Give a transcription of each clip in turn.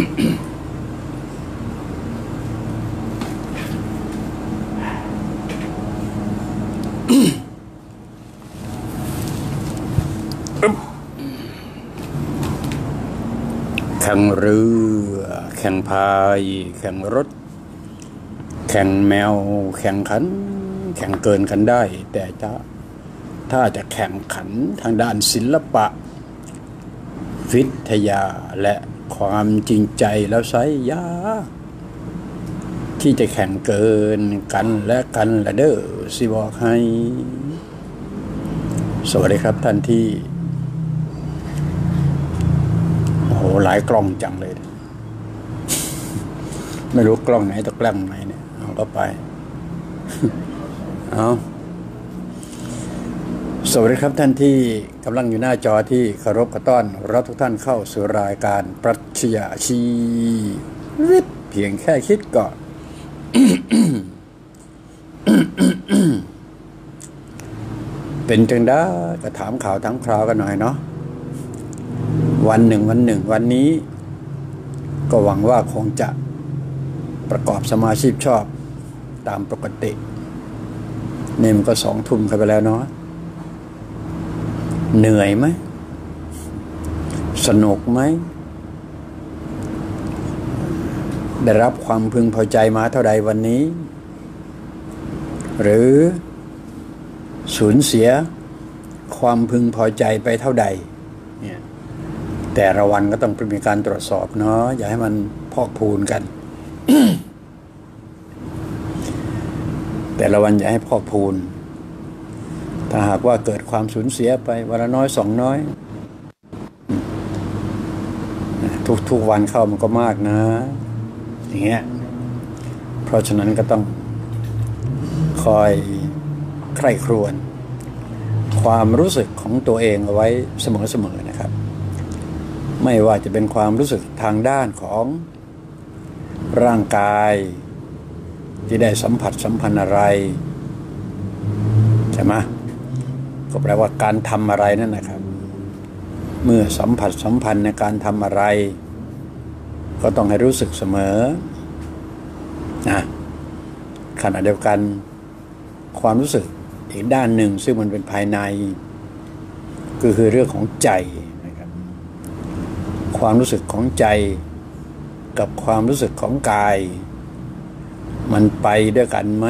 แข่งเรือ แข่งพาย แข่งรถ แข่งแมว แข่งขัน แข่งเกินกันได้ แต่จะถ้าจะแข่งขันทางด้านศิลปะ วิทยาและ ความจริงใจแล้วใช้ยาที่จะแข่งเกินกันและกันละเด้อสิบอกให้ สวัสดีครับท่านที่ โอ้โหหลายกล้องจังเลย ไม่รู้กล้องไหนตะกล้องไหนเนี่ยเอาก็ไป เอา สวัสดีครับท่านที่กำลังอยู่หน้าจอที่เคารพกระต้อนรับทุกท่านเข้าสู่รายการปรัชญาชีวิตเพียงแค่คิดก่อนเป็นจังได้ก็ถามข่าวทั้งคราวกันหน่อยเนาะวันหนึ่งวันหนึ่ง วันนี้ ก็หวังว่าคงจะประกอบสมาชีพชอบตามปกติเนี่มันก็สองทุ่มกันไปแล้วเนาะ เหนื่อยไหม สนุกไหม ได้รับความพึงพอใจมาเท่าใดวันนี้ หรือสูญเสียความพึงพอใจไปเท่าใดเนี่ยแต่ละวันก็ต้องมีการตรวจสอบเนาะอย่าให้มันพอกพูนกัน แต่ละวันอย่าให้พอกพูน ถ้าหากว่าเกิดความสูญเสียไปวันละน้อยสองน้อย ทุกทุกวันเข้ามันก็มากนะ อย่างเงี้ยเพราะฉะนั้นก็ต้องคอยใคร่ครวญความรู้สึกของตัวเองเอาไว้เสมอๆนะครับ ไม่ว่าจะเป็นความรู้สึกทางด้านของร่างกาย ที่ได้สัมผัสสัมพันธ์อะไร ใช่ไหม ก็แปลว่าการทำอะไรนั่นนะครับ เมื่อสัมผัสสัมพันธ์ในการทำอะไร ก็ต้องให้รู้สึกเสมอนะขณะเดียวกันความรู้สึกอีกด้านหนึ่ง ซึ่งมันเป็นภายใน ก็คือเรื่องของใจนะครับ ความรู้สึกของใจ กับความรู้สึกของกาย มันไปด้วยกันไหม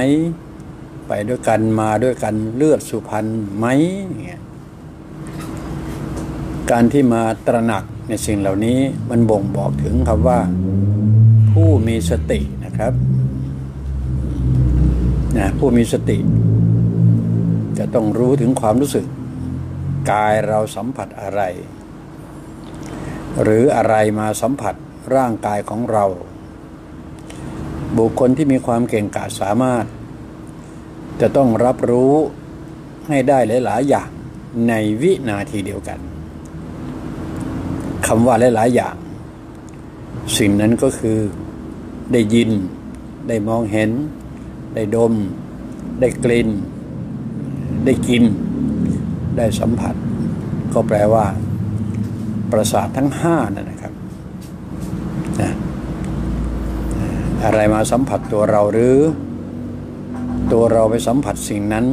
ไปด้วยกันมาด้วยกันเลือดสุพรรณไหมเนี่ยการที่มาตระหนักในสิ่งเหล่านี้มันบ่งบอกถึงคำว่า ผู้มีสตินะครับนะผู้มีสติ จะต้องรู้ถึงความรู้สึก กายเราสัมผัสอะไร หรืออะไรมาสัมผัสร่างกายของเรา บุคคลที่มีความเก่งกาจสามารถ จะต้องรับรู้ให้ได้หลาย ๆ อย่างในวินาทีเดียวกันคำว่าหลาย ๆ อย่าง สิ่งนั้นก็คือได้ยิน ได้มองเห็น ได้ดม ได้กลิ่น ได้กิน ได้สัมผัส ก็แปลว่า ประสาททั้งห้านั่นนะครับนะอะไรมาสัมผัสตัวเราหรือ ตัวเราไปสัมผัสสิ่งนั้น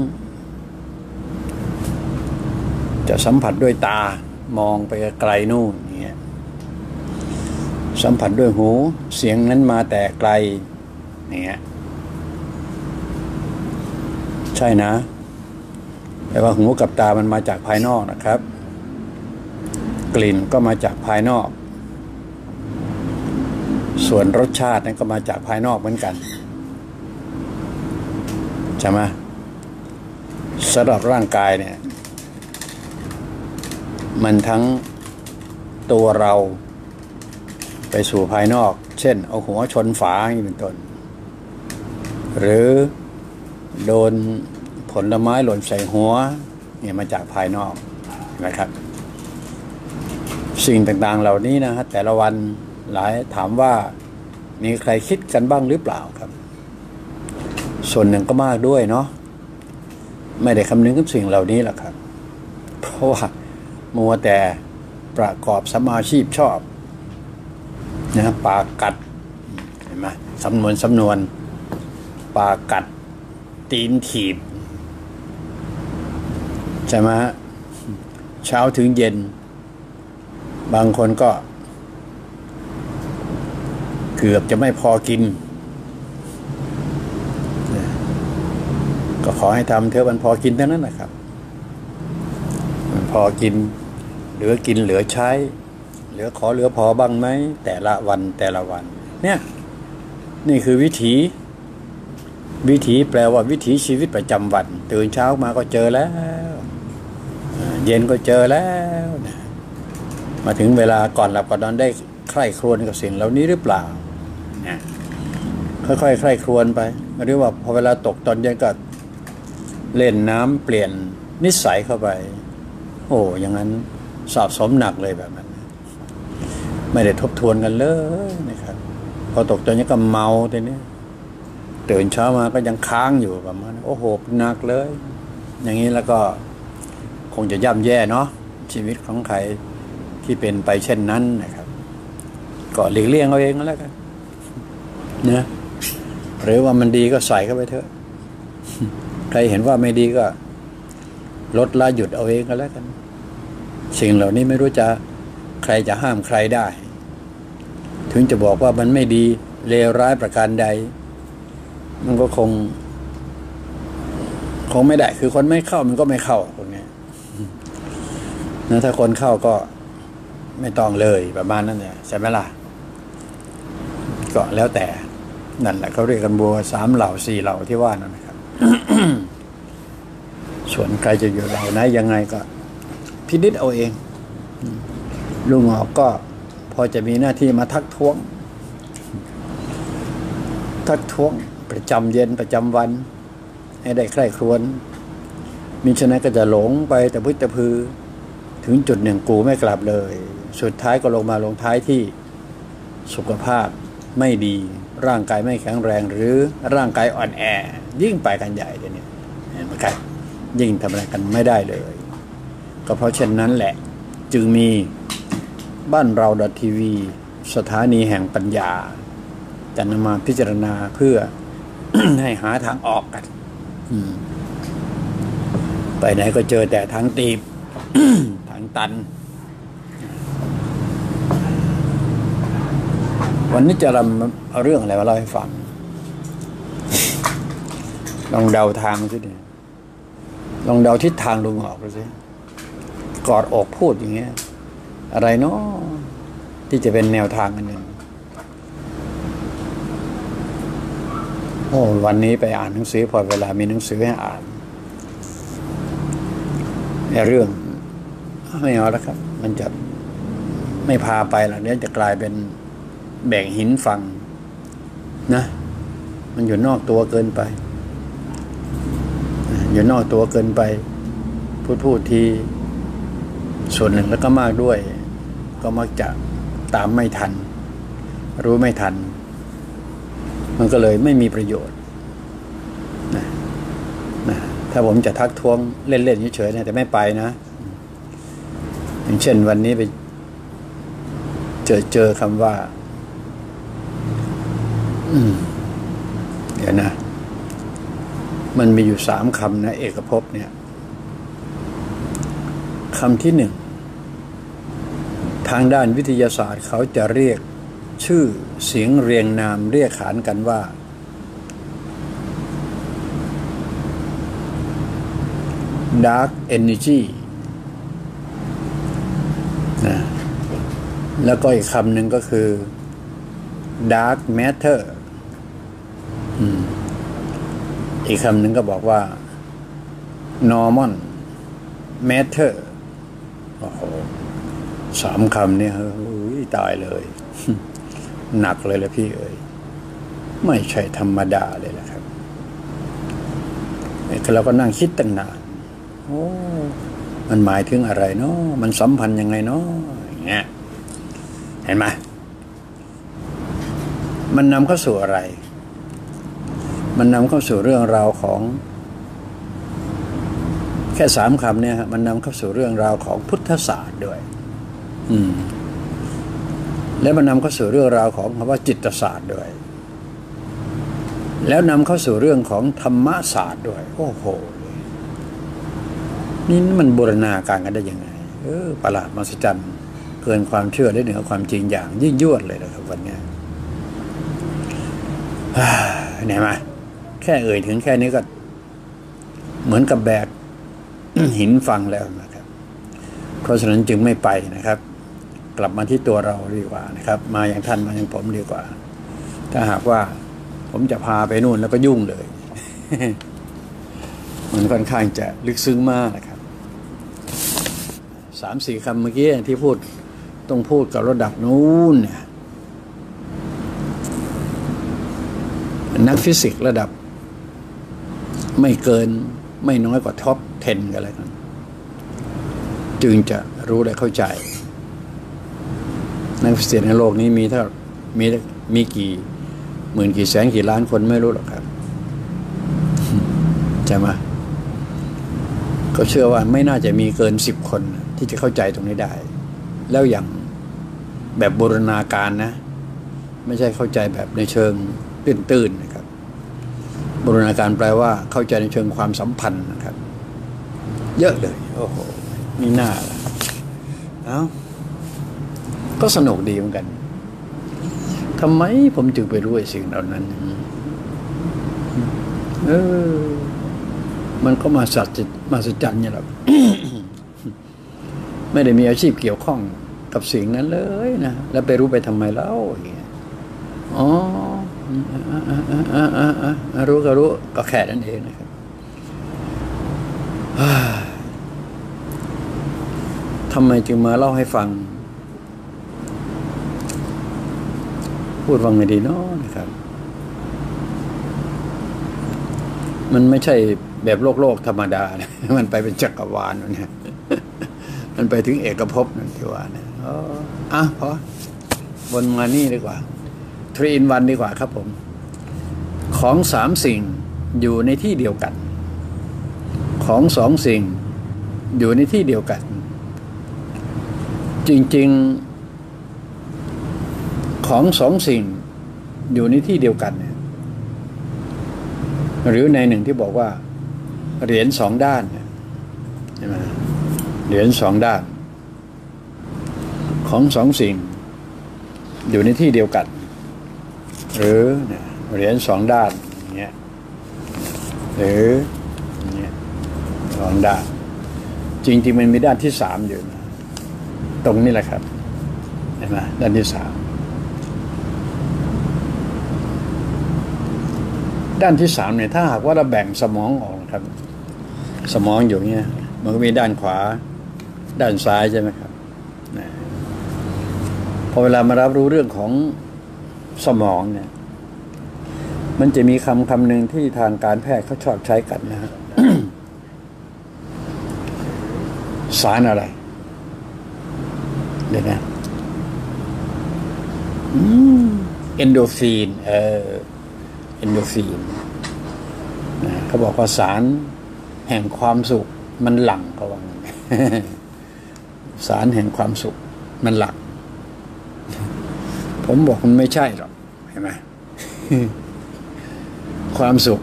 จะสัมผัสด้วยตามองไปไกลนู่นเงี้ยสัมผัสด้วยหูเสียงนั้นมาแต่ไกลเนี่ยใช่นะแต่ว่าหูกับตามันมาจากภายนอกนะครับ กลิ่นก็มาจากภายนอก ส่วนรสชาตินั้นก็มาจากภายนอกเหมือนกัน ใช่ไหมสำหรับร่างกายเนี่ย มันทั้งตัวเราไปสู่ภายนอก เช่น เอาหัวชนฝาอย่างนี้เป็นต้น หรือโดนผลไม้หล่นใส่หัว เนี่ยมาจากภายนอกนะครับ สิ่งต่างๆเหล่านี้นะฮะแต่ละวันหลายถามว่ามีใครคิดกันบ้างหรือเปล่าครับ ส่วนหนึ่งก็มากด้วยเนาะไม่ได้คำนึงถึงสิ่งเหล่านี้แหละครับ เพราะว่ามัวแต่ประกอบสมาชีพชอบนะปากกัดเห็นไหมสำนวนสำนวนปากกัดตีนถีบใช่ไหมฮะเช้าถึงเย็น บางคนก็ เกือบจะไม่พอกิน ก็ขอให้ทำเถอะมันพอกินเท่านั้นนะครับ มันพอกิน เหลือกินเหลือใช้ เหลือขอเหลือพอบ้างไหมแต่ละวันแต่ละวัน เนี่ย นี่คือวิถี วิถีแปลว่าวิถีชีวิตประจำวัน ตื่นเช้ามาก็เจอแล้ว เย็นก็เจอแล้วมาถึงเวลาก่อนหลับก่อนนอนได้ใคร่ครวญกับสิ่งเหล่านี้หรือเปล่าค่อยๆใคร่ครวญไปหรือว่าพอเวลาตกตอนเย็นก็ เล่นน้ำเปลี่ยนนิสัยเข้าไป โอ้อย่างนั้นสอบสมหนักเลยแบบนั้น ไม่ได้ทบทวนกันเลยนะครับ พอตกตอนนี้ก็เมาทีนี้ตื่นเช้ามาก็ยังค้างอยู่ประมาณโอ้โหหนักเลย อย่างนี้แล้วก็คงจะย่ำแย่เนาะชีวิตของใครที่เป็นไปเช่นนั้นนะครับ ก็หลีกเลี่ยงเอาเองแล้วกันนะหรือว่ามันดีก็ใส่เข้าไปเถอะ ใครเห็นว่าไม่ดีก็ ลดละหยุดเอาเองก็แล้วกัน สิ่งเหล่านี้ไม่รู้จะใครจะห้ามใครได้ ถึงจะบอกว่ามันไม่ดีเลวร้ายประการใด มันก็คง คงไม่ได้ คือคนไม่เข้ามันก็ไม่เข้าคนนี้นะถ้าคนเข้าก็ไม่ต้องเลยประมาณนั้นเนี่ยใช่ไหมล่ะก็แล้วแต่นั่นแหละเขาเรียกกันบัวสามเหล่าสี่เหล่าที่ว่านั่น ส่วนใครจะอยู่เหล่าไหนยังไงก็พินิจเอาเอง ลุงหอกก็พอจะมีหน้าที่มาทักท้วง ทักท้วงประจำเย็นประจำวัน ให้ได้ใคร่ครวญมิฉะนั้นก็จะหลงไปแต่พุทธพือ ถึงจุดหนึ่งกูไม่กลับเลย สุดท้ายก็ลงมาลงท้ายที่สุขภาพไม่ดี ร่างกายไม่แข็งแรงหรือร่างกายอ่อนแอ ยิ่งไปกันใหญ่เดี๋ยวนี้เห็นไหมครับ ยิ่งทำอะไรกันไม่ได้เลย ก็เพราะเช่นนั้นแหละ จึงมีบ้านเราดอททีวี สถานีแห่งปัญญาจะนำมาพิจารณาเพื่อให้หาทางออกกันไปไหนก็เจอแต่ทางตีบทางตัน วันนี้จะรำเอาเรื่องอะไรมาเล่าให้ฟัง ลองเดาทางสิเนี่ย ลองเดาทิศทางลุงออกดูสิกอดอกพูดอย่างเงี้ย อะไรเนาะที่จะเป็นแนวทางอันหนึ่งโอ้วันนี้ไปอ่านหนังสือพอเวลามีหนังสือให้อ่านในเรื่องไม่เอาแล้วครับ มันจะไม่พาไปหรอกเดี๋ยวจะกลายเป็นแบ่งหินฟังนะ มันอยู่นอกตัวเกินไป อยู่นอกตัวเกินไป พูดพูดทีส่วนหนึ่งแล้วก็มากด้วย ก็มักจะตามไม่ทัน รู้ไม่ทัน มันก็เลยไม่มีประโยชน์นะนะถ้าผมจะทักท้วงเล่นๆเฉยๆเนี่ยแต่ไม่ไปนะ อย่างเช่นวันนี้ไป เจอเจอคำว่า อืม เดี๋ยวนะ มันมีอยู่สามคำนะ เอกภพเนี่ยคำที่หนึ่ง ทางด้านวิทยาศาสตร์เขาจะเรียกชื่อเสียงเรียงนามเรียกขานกันว่า dark energy นะแล้วก็อีกคำหนึ่งก็คือ dark matter อืม อีกคำหนึ่งก็บอกว่า normal matter โอ้โหสามคำเนี่ยเฮ้ยตายเลย หนักเลยละพี่เอ๋ยไม่ใช่ธรรมดาเลยละครับเราก็นั่งคิดตั้งนานโอ้มันหมายถึงอะไรเนาะมันสัมพันธ์ยังไงเนาะอย่างเงี้ยเห็นไหมมันนำเข้าสู่อะไร มันนำเข้าสู่เรื่องราวของ แค่สามคำเนี่ยฮะมันนำเข้าสู่เรื่องราวของพุทธศาสตร์ด้วย อืม แล้วมันนำเข้าสู่เรื่องราวของคำว่าจิตศาสตร์ด้วย แล้วนำเข้าสู่เรื่องของธรรมศาสตร์ด้วย โอ้โหนี่มันบูรณาการกันได้ยังไง เออประหลาดมหัศจรรย์เกินความเชื่อได้เหนือความจริงอย่างยิ่งยวดเลยนะครับวันนี้เห็นไหม ค่เอ่ยถึงแค่นี้ก็ เหมือนกับแบกหินฟังแล้วนะครับ เพราะฉะนั้นจึงไม่ไปนะครับ กลับมาที่ตัวเราดีกว่านะครับ มาอย่างท่านมาอย่างผมดีกว่า ถ้าหากว่าผมจะพาไปนู่นแล้วก็ยุ่งเลย มันค่อนข้างจะลึกซึ้งมากนะครับสามสี่คำเมื่อกี้ที่พูดต้องพูดกับระดับนู้นเนี่ยนักฟิสิกส์ระดับ ไม่เกินไม่น้อยกว่าท็อป 10 กันเลยกัน จึงจะรู้และเข้าใจ นักฟิสิกส์ในโลกนี้มีเท่ามีมีกี่หมื่นกี่แสนกี่ล้านคนไม่รู้หรอกครับใช่ไหมก็เชื่อว่าไม่น่าจะมีเกินสิบคนที่จะเข้าใจตรงนี้ได้ แล้วอย่างแบบบูรณาการนะ ไม่ใช่เข้าใจแบบในเชิงตื้นๆนะ บูรณาการแปลว่าเข้าใจในเชิงความสัมพันธ์นะครับ เยอะเลย โอ้โหมีหน้าละเอ้าก็สนุกดีเหมือนกันทำไมผมจึงไปรู้ไอ้สิ่งเหล่านั้นเออมันก็มาสัจมาสัจจันเนี่ยหรอกไม่ได้มีอาชีพเกี่ยวข้องกับสิ่งนั้นเลยนะแล้วไปรู้ไปทำไมเล่าอย่างเงี้ยอ๋อ รู้ก็รู้ก็แค่นั้นเองนะครับทำไมจึงมาเล่าให้ฟัง พูดฟังไงดีเนาะนะครับ มันไม่ใช่แบบโลกโลกธรรมดานะมันไปเป็นจักรวาลนี่ยมันไปถึงเอกภพนั่นที่ว่าเนี่ยอ๋ออะพอบนมานี่ดีกว่า ทรีนวันดีกว่าครับผม ของสามสิ่งอยู่ในที่เดียวกัน ของสองสิ่งอยู่ในที่เดียวกัน จริงๆ ของสองสิ่งอยู่ในที่เดียวกันเนี่ยหรือในหนึ่งที่บอกว่าเหรียญสองด้านใช่ไหมเหรียญสองด้าน ของสองสิ่ง อยู่ในที่เดียวกัน หรือเหรียญสองด้านอย่างเงี้ยหรืออย่างเงี้ยสองด้าน จริงๆมันมีด้านที่สามอยู่นะตรงนี้แหละครับเห็นไหมด้านที่สามด้านที่สามเนี่ยถ้าหากว่าเราแบ่งสมองออกครับ สมองอยู่เงี้ยมันก็มีด้านขวา ด้านซ้ายใช่ไหมครับพอเวลามารับรู้เรื่องของ สมองเนี่ย มันจะมีคำคำหนึ่งที่ทางการแพทย์เขาชอบใช้กันนะฮะสารอะไร เดี๋ยวนะเอนโดฟีนเออเอนโดฟีนเขาบอกว่าสารแห่งความสุข มันหลั่งเขาว่าสารแห่งความสุข มันหลั่ง ผมบอกมันไม่ใช่หรอกเห็นไหมความสุข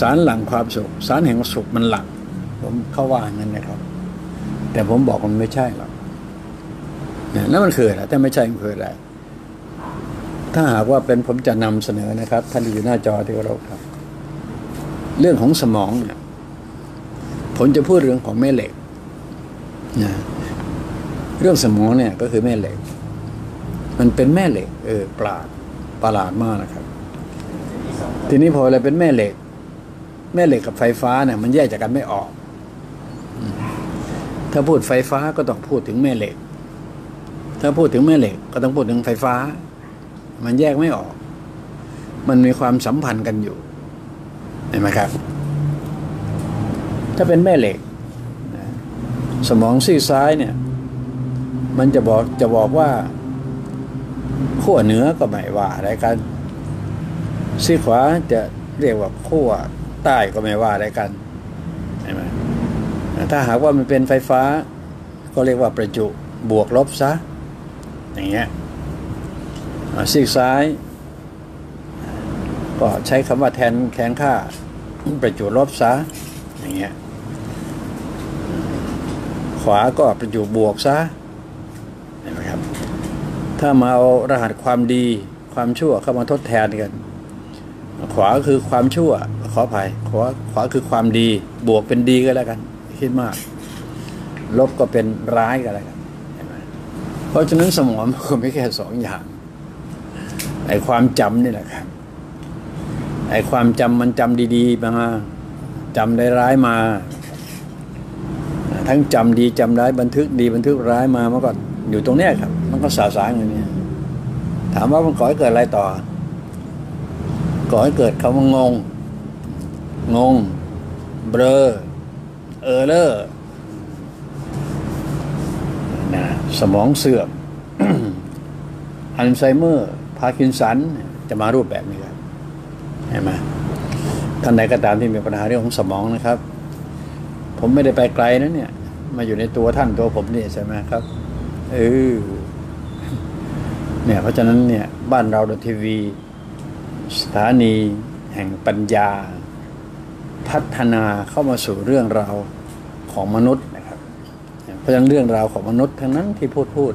สารหลังความสุข สารแห่งสุขมันหลังผมเขาว่างั้นนะครับ แต่ผมบอกมันไม่ใช่หรอกแล้วมันคืออะไรแต่ไม่ใช่มันคืออะไรถ้าหากว่าเป็นผมจะนำเสนอนะครับ ท่านอยู่หน้าจอที่เราครับ เรื่องของสมองเนี่ยผมจะพูดเรื่องของแม่เหล็กนะเรื่องสมองเนี่ยก็คือแม่เหล็ก มันเป็นแม่เหล็ก เออปราดประหลาดมากนะครับ ทีนี้พออะไรเป็นแม่เหล็ก แม่เหล็กกับไฟฟ้าเนี่ยมันแยกจากกันไม่ออก ถ้าพูดไฟฟ้าก็ต้องพูดถึงแม่เหล็ก ถ้าพูดถึงแม่เหล็ก ก็ต้องพูดถึงไฟฟ้า มันแยกไม่ออก มันมีความสัมพันธ์กันอยู่เห็นไหมครับ ถ้าเป็นแม่เหล็กสมองซีซ้ายเนี่ย มันจะบอกจะบอกว่า ขั้วเหนือก็ไม่ว่าอะไรกันซีขวาจะเรียกว่าขั้วใต้ก็ไม่ว่าอะไรกันเห็นไหมถ้าหากว่ามันเป็นไฟฟ้า ก็เรียกว่าประจุบวกลบซะ อย่างเงี้ยซีกซ้าย ก็ใช้คำว่าแทนแทนค่าประจุลบซะ อย่างเงี้ยขวาก็ประจุบวกซะเห็นไหมครับ ถ้ามาเอารหัสความดีความชั่วเข้ามาทดแทนกัน ขวาคือความชั่ว ขออภัยขวาขวาคือความดี บวกเป็นดีก็แล้วกัน คิดมาก ลบก็เป็นร้ายก็แล้วกันเห็นไหมเพราะฉะนั้นสมองมันก็ไม่แค่สองอย่างไอ้ความจำนี่แหละครับไอ้ความจำมันจำดีๆมาจำได้ร้ายมา ทั้งจำดีจำร้ายบันทึกดีบันทึกร้ายมามันก็อยู่ตรงเนี้ยครับ มันก็สาสางอย่างนี้ถามว่ามันก่อให้เกิดอะไรต่อ ก่อให้เกิดคำว่างง งง เบลอ error นะสมองเสื่อมอัลไซเมอร์ พาร์กินสัน จะมารูปแบบนี้ครับเห็นไหมท่านใดก็ตามที่มีปัญหาเรื่องของสมองนะครับ ผมไม่ได้ไปไกลนะเนี่ย มาอยู่ในตัวท่านตัวผมนี่ใช่ไหมครับเออ เนี่ยเพราะฉะนั้นเนี่ยบ้านเราดทีวี สถานีแห่งปัญญา พัฒนาเข้ามาสู่เรื่องราวของมนุษย์นะครับ เพราะฉะนั้นเรื่องราวของมนุษย์ทั้งนั้นที่พูดพูด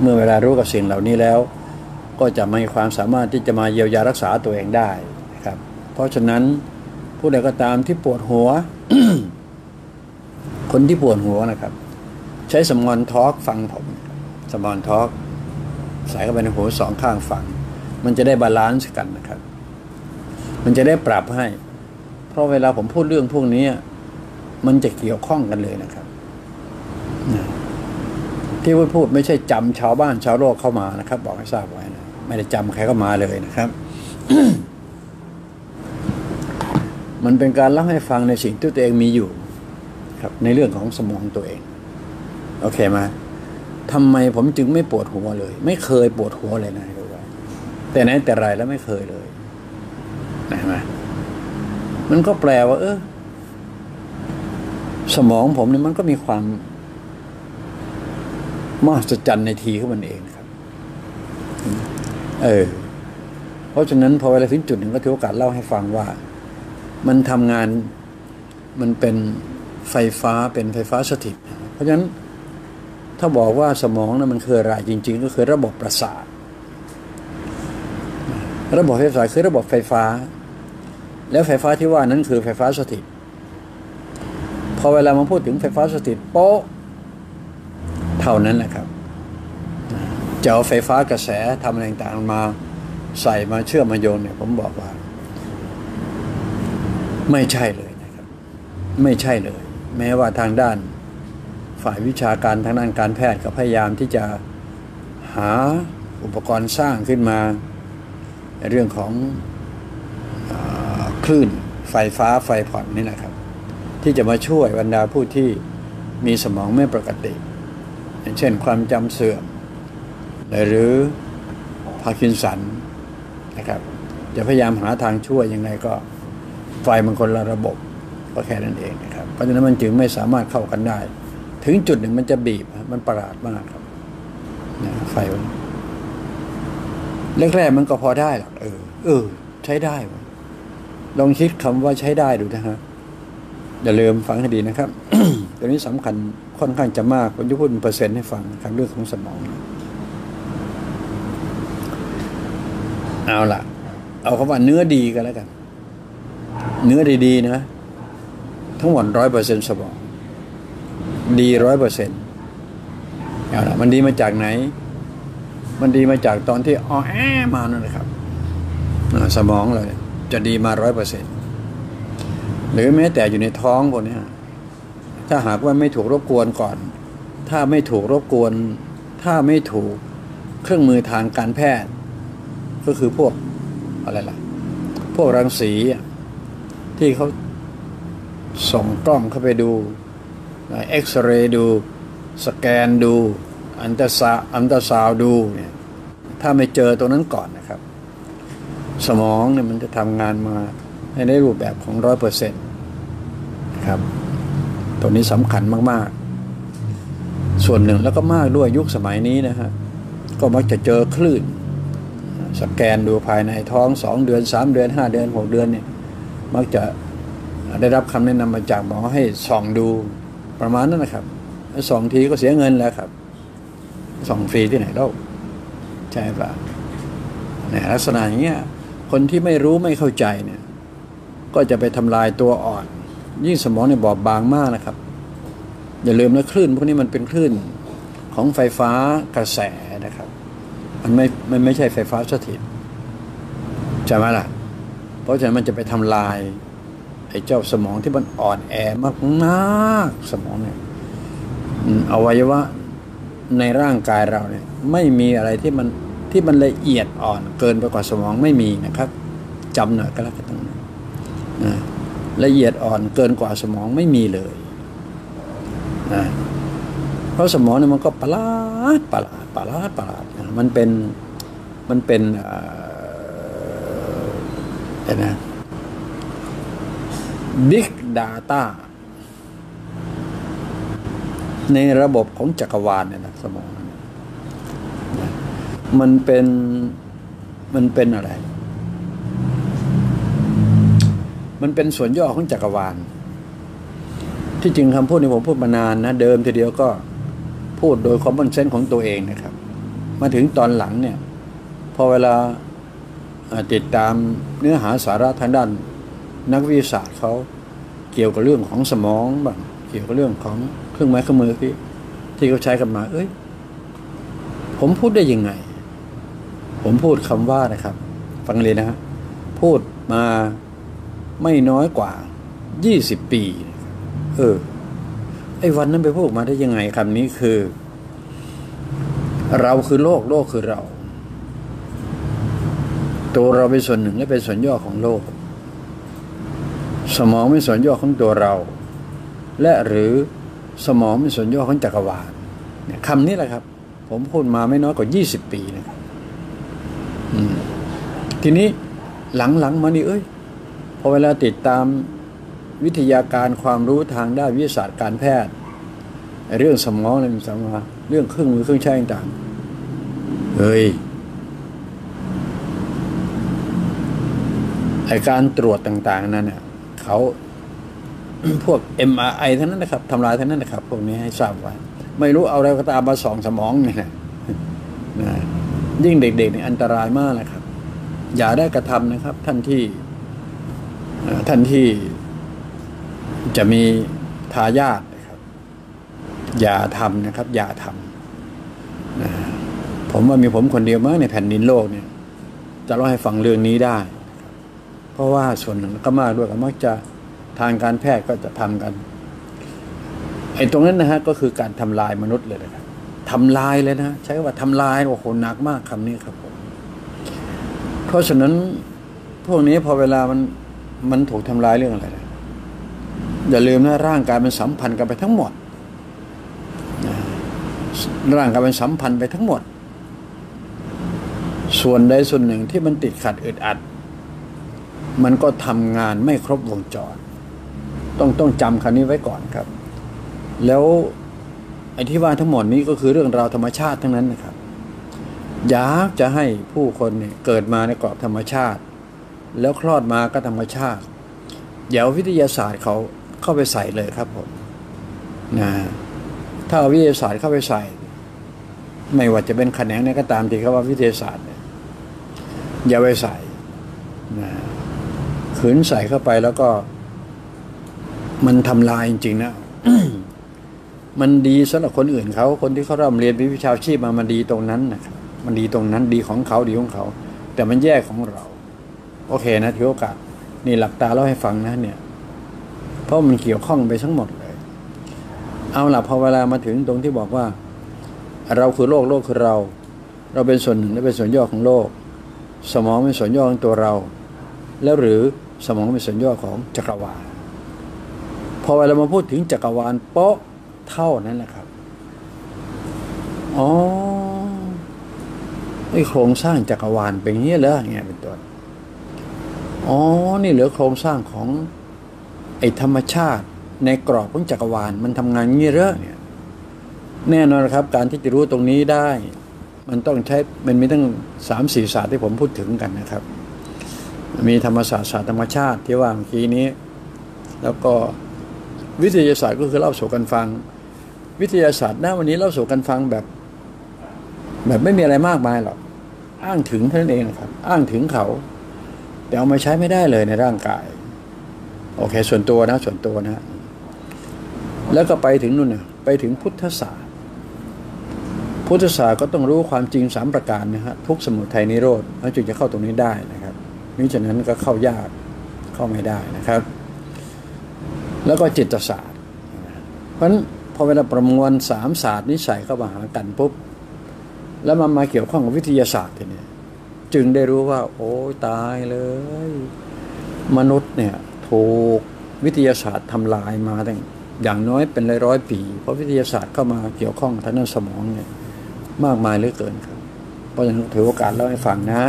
เมื่อเวลารู้กับสิ่งเหล่านี้แล้ว ก็จะมีความสามารถที่จะมาเยียวยารักษาตัวเองได้นะครับ เพราะฉะนั้นผู้ใดก็ตามที่ปวดหัว คนที่ปวดหัวนะครับ ใช้สมอนทอล์กฟังผมsmall talk ใส่เข้าไปในหูสองข้างฟัง มันจะได้ balance กันนะครับ มันจะได้ปรับให้ เพราะเวลาผมพูดเรื่องพวกนี้มันจะเกี่ยวข้องกันเลยนะครับ ที่พูดพูดไม่ใช่จำชาวบ้านชาวโลกเข้ามานะครับ บอกให้ทราบไว้นะไม่ได้จำใครเข้ามาเลยนะครับ มันเป็นการเล่าให้ฟังในสิ่งที่ตัวเองมีอยู่ ครับ ในเรื่องของสมองตัวเอง โอเคไหม ทำไมผมจึงไม่ปวดหัวเลย ไม่เคยปวดหัวเลยนะดูไว้แต่ไหนแต่ไรแล้วไม่เคยเลยนะไหมมันก็แปลว่า เออสมองผมเนี่ยมันก็มีความมหัศจรรย์ในทีของมันเองครับ เออ เพราะฉะนั้นพอเวลาถึงจุดหนึ่งก็ถือโอกาสเล่าให้ฟังว่า มันทำงานมันเป็นไฟฟ้าเป็นไฟฟ้าสถิต เพราะฉะนั้น ถ้าบอกว่าสมองนะมันคืออะไรจริง ๆ ก็คือระบบประสาท ระบบไฟฟ้าคือระบบไฟฟ้า แล้วไฟฟ้าที่ว่านั้นคือไฟฟ้าสถิต พอเวลามาพูดถึงไฟฟ้าสถิตโป๊ะเท่านั้นแหละครับจะเอาไฟฟ้ากระแสทำอะไรต่างๆมาใส่มาเชื่อมมาโยนเนี่ยผมบอกว่า ไม่ใช่เลยนะครับ ไม่ใช่เลย แม้ว่าทางด้าน ฝ่ายวิชาการทางด้านการแพทย์ก็พยายามที่จะหาอุปกรณ์สร้างขึ้นมาในเรื่องของอคลื่นไฟฟ้าไฟผ่อนนี่นะครับ ที่จะมาช่วยบรรดาผู้ที่มีสมองไม่ปกติอย่างเช่นความจำเสื่อม หรือพาร์กินสันนะครับ จะพยายามหาทางช่วยยังไงก็ไฟมันคนละระบบก็แค่นั้นเองนะครับ เพราะฉะนั้นมันจึงไม่สามารถเข้ากันได้ ถึงจุดหนึ่งมันจะบีบ มันประหลาดมากครับนะไฟมันแรกๆมันก็พอได้หรอกเออ เออ ใช้ได้ลองคิดคำว่าใช้ได้ดูนะฮะอย่าลืมฟังให้ดีนะครับตัวนี้สำคัญค่อนข้างจะมากผมจะพูดเป็นเปอร์เซ็นต์ให้ฟังครับเรื่องของสมอง เอาล่ะ เอาคำว่าเนื้อดีกันแล้วกัน เนื้อดีๆนะ ทั้งหมดร้อยเปอร์เซ็นต์สมอง ดีร้อยเปอร์เซ็นต์เอาล่ะมันดีมาจากไหน มันดีมาจากตอนที่อ้อแอ้มานั่นแหละครับ สมองเลยจะดีมาร้อยเปอร์เซ็นต์หรือแม้แต่อยู่ในท้องคนนี้ถ้าหากว่าไม่ถูกรบกวนก่อน ถ้าไม่ถูกรบกวน ถ้าไม่ถูกเครื่องมือทางการแพทย์ ก็คือพวกอะไรล่ะ พวกรังสีที่เขาส่งกล้องเข้าไปดู เอ็กซเรย์ดู สแกนดู อันตราซาอันตราซาวดูเนี่ยถ้าไม่เจอตรงนั้นก่อนนะครับ สมองเนี่ยมันจะทำงานมาในรูปแบบของร้อยเปอร์เซ็นต์ครับตัวนี้สำคัญมาก ๆ ส่วนหนึ่งแล้วก็มากด้วยยุคสมัยนี้นะฮะก็มักจะเจอคลื่น สแกนดูภายในท้องสองเดือนสามเดือนห้าเดือนหกเดือนเนี่ยมักจะได้รับคำแนะนำมาจากหมอให้ส่องดู ประมาณนั้นนะครับสองทีก็เสียเงินแล้วครับส่องฟรีที่ไหนเล่าใช่ปะเนี่ยลักษณะอย่างเงี้ยคนที่ไม่รู้ไม่เข้าใจเนี่ย ก็จะไปทำลายตัวอ่อน ยิ่งสมองเนี่ยบอบบางมากนะครับ อย่าลืมนะคลื่นพวกนี้มันเป็นคลื่นของไฟฟ้ากระแสนะครับ มันไม่มันไม่ใช่ไฟฟ้าสถิตใช่ไหมล่ะ เพราะฉะนั้นมันจะไปทำลาย ไอ้เจ้าสมองที่มันอ่อนแอมากมากสมองเนี่ยอวัยวะในร่างกายเราเนี่ย ไม่มีอะไรที่มันที่มันละเอียดอ่อนเกินไปกว่าสมองไม่มีนะครับจำหน่อยก็แล้วกันนะละเอียดอ่อนเกินกว่าสมองไม่มีเลยนะเพราะสมองเนี่ยมันก็ประหลาดประหลาดประหลาดประหลาดมันเป็นมันเป็นอะไรนะ Big Data ในระบบของจักรวาลเนี่ยนะสมอง มันเป็นมันเป็นอะไร มันเป็นส่วนย่อของจักรวาล ที่จริงคำพูดนี้ผมพูดมานานนะ เดิมทีเดียวก็พูดโดยคอมมอนเซนส์ของตัวเองนะครับ มาถึงตอนหลังเนี่ย พอเวลาติดตามเนื้อหาสาระทางด้าน นักวิทยาศาสตร์เขาเกี่ยวกับเรื่องของสมองบ้างเกี่ยวกับเรื่องของเครื่องไม้เครื่องมือที่ที่เขาใช้กันมา เอ้ย ผมพูดได้ยังไง ผมพูดคำว่านะครับ ฟังเลยนะฮะพูดมาไม่น้อยกว่ายี่สิบปี เออ ไอ้วันนั้นไปพูดมาได้ยังไงคำนี้คือ เราคือโลกโลกคือเรา ตัวเราเป็นส่วนหนึ่งและเป็นส่วนย่อของโลก สมองเป็นส่วนย่อของตัวเรา และหรือสมองเป็นส่วนย่อของจักรวาลเนี่ยคำนี้แหละครับ ผมพูดมาไม่น้อยกว่ายี่สิบปีนะครับทีนี้หลังๆมานี่เอ้ยพอเวลาติดตามวิทยาการความรู้ทางด้านวิทยาศาสตร์การแพทย์ เรื่องสมองอะไรต่างๆเรื่องเครื่องมือเครื่องใช้ต่างๆเฮ้ยไอการตรวจต่าง ๆ นั้นเนี่ย เขาพวก MRI ทั้งนั้นนะครับทำลายทั้งนั้นนะครับ พวกนี้ให้ทราบไว้ไม่รู้เอาอะไรก็ตามมาส่องสมองเนี่ยนะยิ่งเด็กๆนี่อันตรายมากนะครับ อย่าได้กระทำนะครับ ท่านที่ท่านที่จะมีทายาทนะครับ อย่าทำนะครับ อย่าทำนะผมว่ามีผมคนเดียวมั้งในแผ่นดินโลกเนี่ย จะเล่าให้ฟังเรื่องนี้ได้ เพราะว่าส่วนหนึ่งก็มากด้วยก็มักจะทางการแพทย์ก็จะทำกันไอ้ตรงนั้นนะฮะก็คือการทำลายมนุษย์เลยนะครับทำลายเลยนะใช้ว่าทำลายโอ้โหหนักมากคำนี้ครับผมเพราะฉะนั้นพวกนี้พอเวลามันมันถูกทำลายเรื่องอะไรนะอย่าลืมนะร่างกายมันสัมพันธ์กันไปทั้งหมดร่างกายมันสัมพันธ์ไปทั้งหมด ส่วนใดส่วนหนึ่งที่มันติดขัดอึดอัด มันก็ทำงานไม่ครบวงจร ต้องต้องจำคำนี้ไว้ก่อนครับ แล้วไอ้ที่ว่าทั้งหมดนี้ก็คือเรื่องราวธรรมชาติทั้งนั้นนะครับ อยากจะให้ผู้คนเนี่ยเกิดมาในกรอบธรรมชาติ แล้วคลอดมาก็ธรรมชาติเดี๋ยววิทยาศาสตร์เขาเข้าไปใส่เลยครับผมนะถ้าวิทยาศาสตร์เข้าไปใส่ ไม่ว่าจะเป็นแขนงไหนก็ตามที่เขาว่าวิทยาศาสตร์เนี่ยอย่าไปใส่นะ ขืนใส่เข้าไปแล้วก็ มันทำลายจริงๆนะมันดีสำหรับคนอื่นเขาคนที่เขาเริ่มเรียนวิชาชีพมามันดีตรงนั้นนะครับมันดีตรงนั้นดีของเขาดีของเขา แต่มันแย่ของเรา โอเคนะถือโอกาสนี่หลักตาเล่าให้ฟังนะเนี่ย เพราะมันเกี่ยวข้องไปทั้งหมดเลย เอาล่ะพอเวลามาถึงตรงที่บอกว่า เราคือโลกโลกคือเรา เราเป็นส่วนหนึ่งและเป็นส่วนย่อของโลก สมองเป็นส่วนย่อของตัวเรา แล้วหรือ สมองเป็นส่วนย่อของจักรวาลพอเวลามาพูดถึงจักรวาลโป๊ะเท่านั้นแหละครับอ๋อไอโครงสร้างจักรวาลเป็นอย่างนี้เหรอเงี้ยเป็นต้นอ๋อ นี่เหลือโครงสร้างของไอธรรมชาติในกรอบของจักรวาลมันทำงานงี้เหรอเนี่ยแน่นอนครับ การที่จะรู้ตรงนี้ได้ มันต้องใช้มันมีตั้งสามสี่ศาสตร์ที่ผมพูดถึงกันนะครับ มีธรรมศาสตร์ศาสตร์ธรรมชาติที่ว่าเมื่อกี้นี้ แล้วก็วิทยาศาสตร์ก็คือเล่าสู่กันฟัง วิทยาศาสตร์หน้าวันนี้เล่าสู่กันฟังแบบ แบบไม่มีอะไรมากมายหรอกอ้างถึงเท่านั้นเองนะครับ อ้างถึงเขา แต่เอามาใช้ไม่ได้เลยในร่างกาย โอเค ส่วนตัวนะ ส่วนตัวนะ แล้วก็ไปถึงนู่นนะไปถึงพุทธศาสตร์ พุทธศาสตร์ก็ต้องรู้ความจริงสามประการนะฮะทุกสมุทัยนิโรธแล้วจึงจะเข้าตรงนี้ได้นะ มิฉะนั้นก็เข้ายากเข้าไม่ได้นะครับ แล้วก็จิตศาสตร์ เพราะฉะนั้นพอเวลาประมวลสามศาสตร์นี้ใส่เข้ามาหากันปุ๊บ แล้วมันมาเกี่ยวข้องกับวิทยาศาสตร์ทีนี้จึงได้รู้ว่า โอ้ตายเลย มนุษย์เนี่ยถูกวิทยาศาสตร์ทำลายมาตั้งอย่างน้อยเป็นร้อยร้อยปี เพราะวิทยาศาสตร์เข้ามาเกี่ยวข้องทางด้านสมองเนี่ยมากมายเหลือเกินครับ เพราะฉะนั้นถือโอกาสเล่าให้ฟังนะ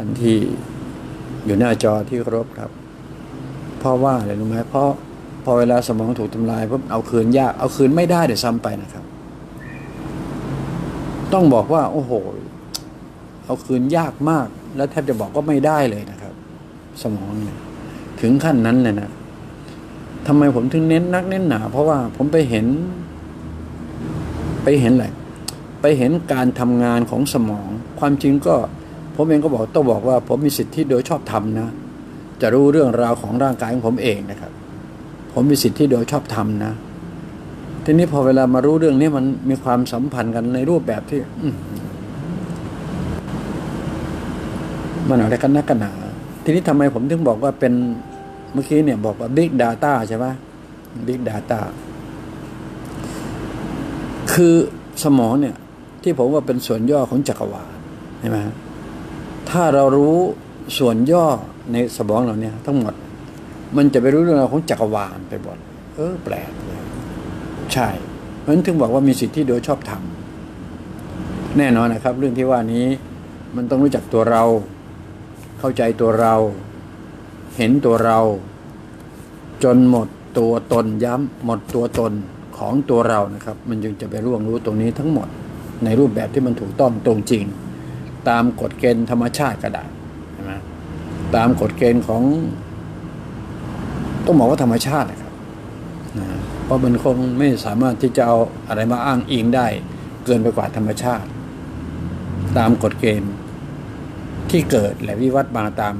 ท่านที่อยู่หน้าจอที่ครพครับ เพราะว่าอะไรรู้ไหมเพราะพอเวลาสมองถูกทำลายปุ๊บเอาคืนยากเอาคืนไม่ได้เดี๋ยวซ้ำไปนะครับ ต้องบอกว่า โอ้โห เอาคืนยากมาก แล้วแทบจะบอกก็ไม่ได้เลยนะครับ สมองเนี่ยถึงขั้นนั้นเลยนะทำไมผมถึงเน้นนักเน้นหนา เพราะว่าผมไปเห็น ไปเห็นอะไรไปเห็นการทำงานของสมอง ความจริงก็ ผมเองก็บอกต้องบอกว่าผมมีสิทธิโดยชอบธรรมนะ จะรู้เรื่องราวของร่างกายของผมเองนะครับ ผมมีสิทธิโดยชอบธรรมนะทีนี้พอเวลามารู้เรื่องนี้มันมีความสัมพันธ์กันในรูปแบบที่มันอะไรกันนักกันหนาทีนี้ทำไมผมถึงบอกว่าเป็นเมื่อกี้เนี่ยบอกว่า Big Data ใช่ไหม Big Data คือสมองเนี่ย ที่ผมว่าเป็นส่วนย่อของจักรวาลใช่ไหม ถ้าเรารู้ส่วนย่อในสมองเราเนี่ย ทั้งหมด มันจะไปรู้เรื่องราวของจักรวาลไปหมดเออ แปลกเลยใช่เพราะฉะนั้นถึงบอกว่ามีสิทธิโดยชอบธรรมแน่นอนนะครับ เรื่องที่ว่านี้มันต้องรู้จักตัวเรา เข้าใจตัวเรา เห็นตัวเรา จนหมดตัวตนย้ำหมดตัวตนของตัวเรานะครับ มันจึงจะไปร่วงรู้ตรงนี้ทั้งหมด ในรูปแบบที่มันถูกต้องตรงจริง ตามกฎเกณฑ์ธรรมชาติก็ได้ใช่ไหมตามกฎเกณฑ์ของ ต้องบอกว่าธรรมชาตินะครับนะเพราะมันคงไม่สามารถที่จะเอาอะไรมาอ้างอิงได้ เกินไปกว่าธรรมชาติ ตามกฎเกณฑ์ที่เกิดและวิวัฒน์มาตาม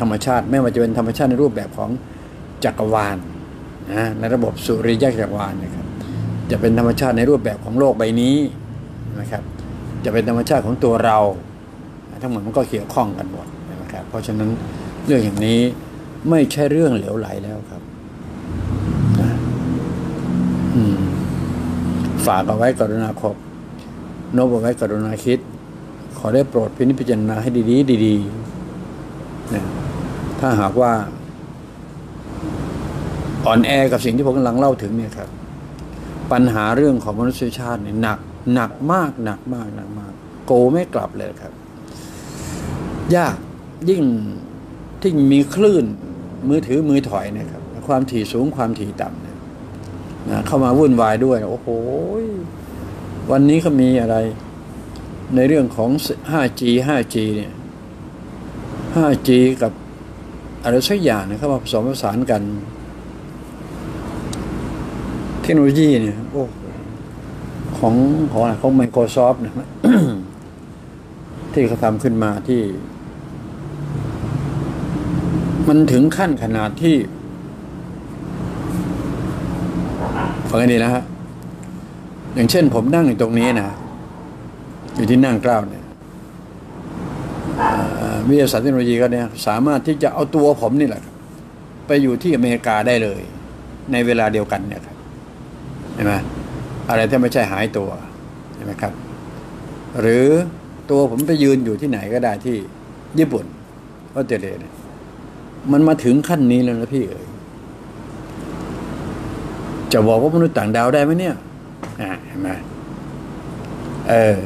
ธรรมชาติ ไม่ว่าจะเป็นธรรมชาติในรูปแบบของจักรวาลนะในระบบสุริยะจักรวาลนะครับ จะเป็นธรรมชาติในรูปแบบของโลกใบนี้นะครับ จะเป็นธรรมชาติของตัวเรา ทั้งหมดมันก็เกี่ยวข้องกันหมดนะครับ เพราะฉะนั้นเรื่องอย่างนี้ไม่ใช่เรื่องเหลวไหลแล้วครับฝากเอาไว้กรุณาขอบโน้มเอาไว้กรุณาคิด ขอได้โปรดพินิจพิจารณาให้ดีๆดีๆนะถ้าหากว่า อ่อนแอกับสิ่งที่ผมกำลังเล่าถึงเนี่ยครับ ปัญหาเรื่องของมนุษยชาติเนี่ยหนัก หนักมาก หนักมากหนักมาก โกไม่กลับเลยครับ ยากยิ่งที่มีคลื่นมือถือมือถอยเนะครับ ความถี่สูงความถี่ต่ำเนี่ยนะเข้ามาวุ่นวายด้วย โอ้โห วันนี้เขามีอะไร ในเรื่องของ 5G 5G เนี่ย 5G กับอะไรสักอย่างเนี่ยเข้ามาผสมผสานกัน เทคโนโลยีเนี่ยโอ้ของของอะไรของ Microsoft นะที่เขาทำขึ้นมาที่ มันถึงขั้นขนาดที่ฟังให้ดีนะฮะอย่างเช่น ผมนั่งอยู่ตรงนี้นะอยู่ที่นั่งเกล้าเนี่ยวิทยาศาสตร์เทคโนโลยีก็เนี่ยสามารถที่จะเอาตัวผมนี่แหละไปอยู่ที่อเมริกาได้เลย ในเวลาเดียวกันเนี่ยครับเห็นไหมอะไรที่ไม่ใช่หายตัวเห็นไหมครับ หรือตัวผมไปยืนอยู่ที่ไหนก็ได้ที่ญี่ปุ่นออสเตรเลียเนี่ย มันมาถึงขั้นนี้แล้วนะพี่เอ๋ยจะบอกว่ามนุษย์ต่างดาวได้ไหมเนี่ยอ่าเห็นไหมเออ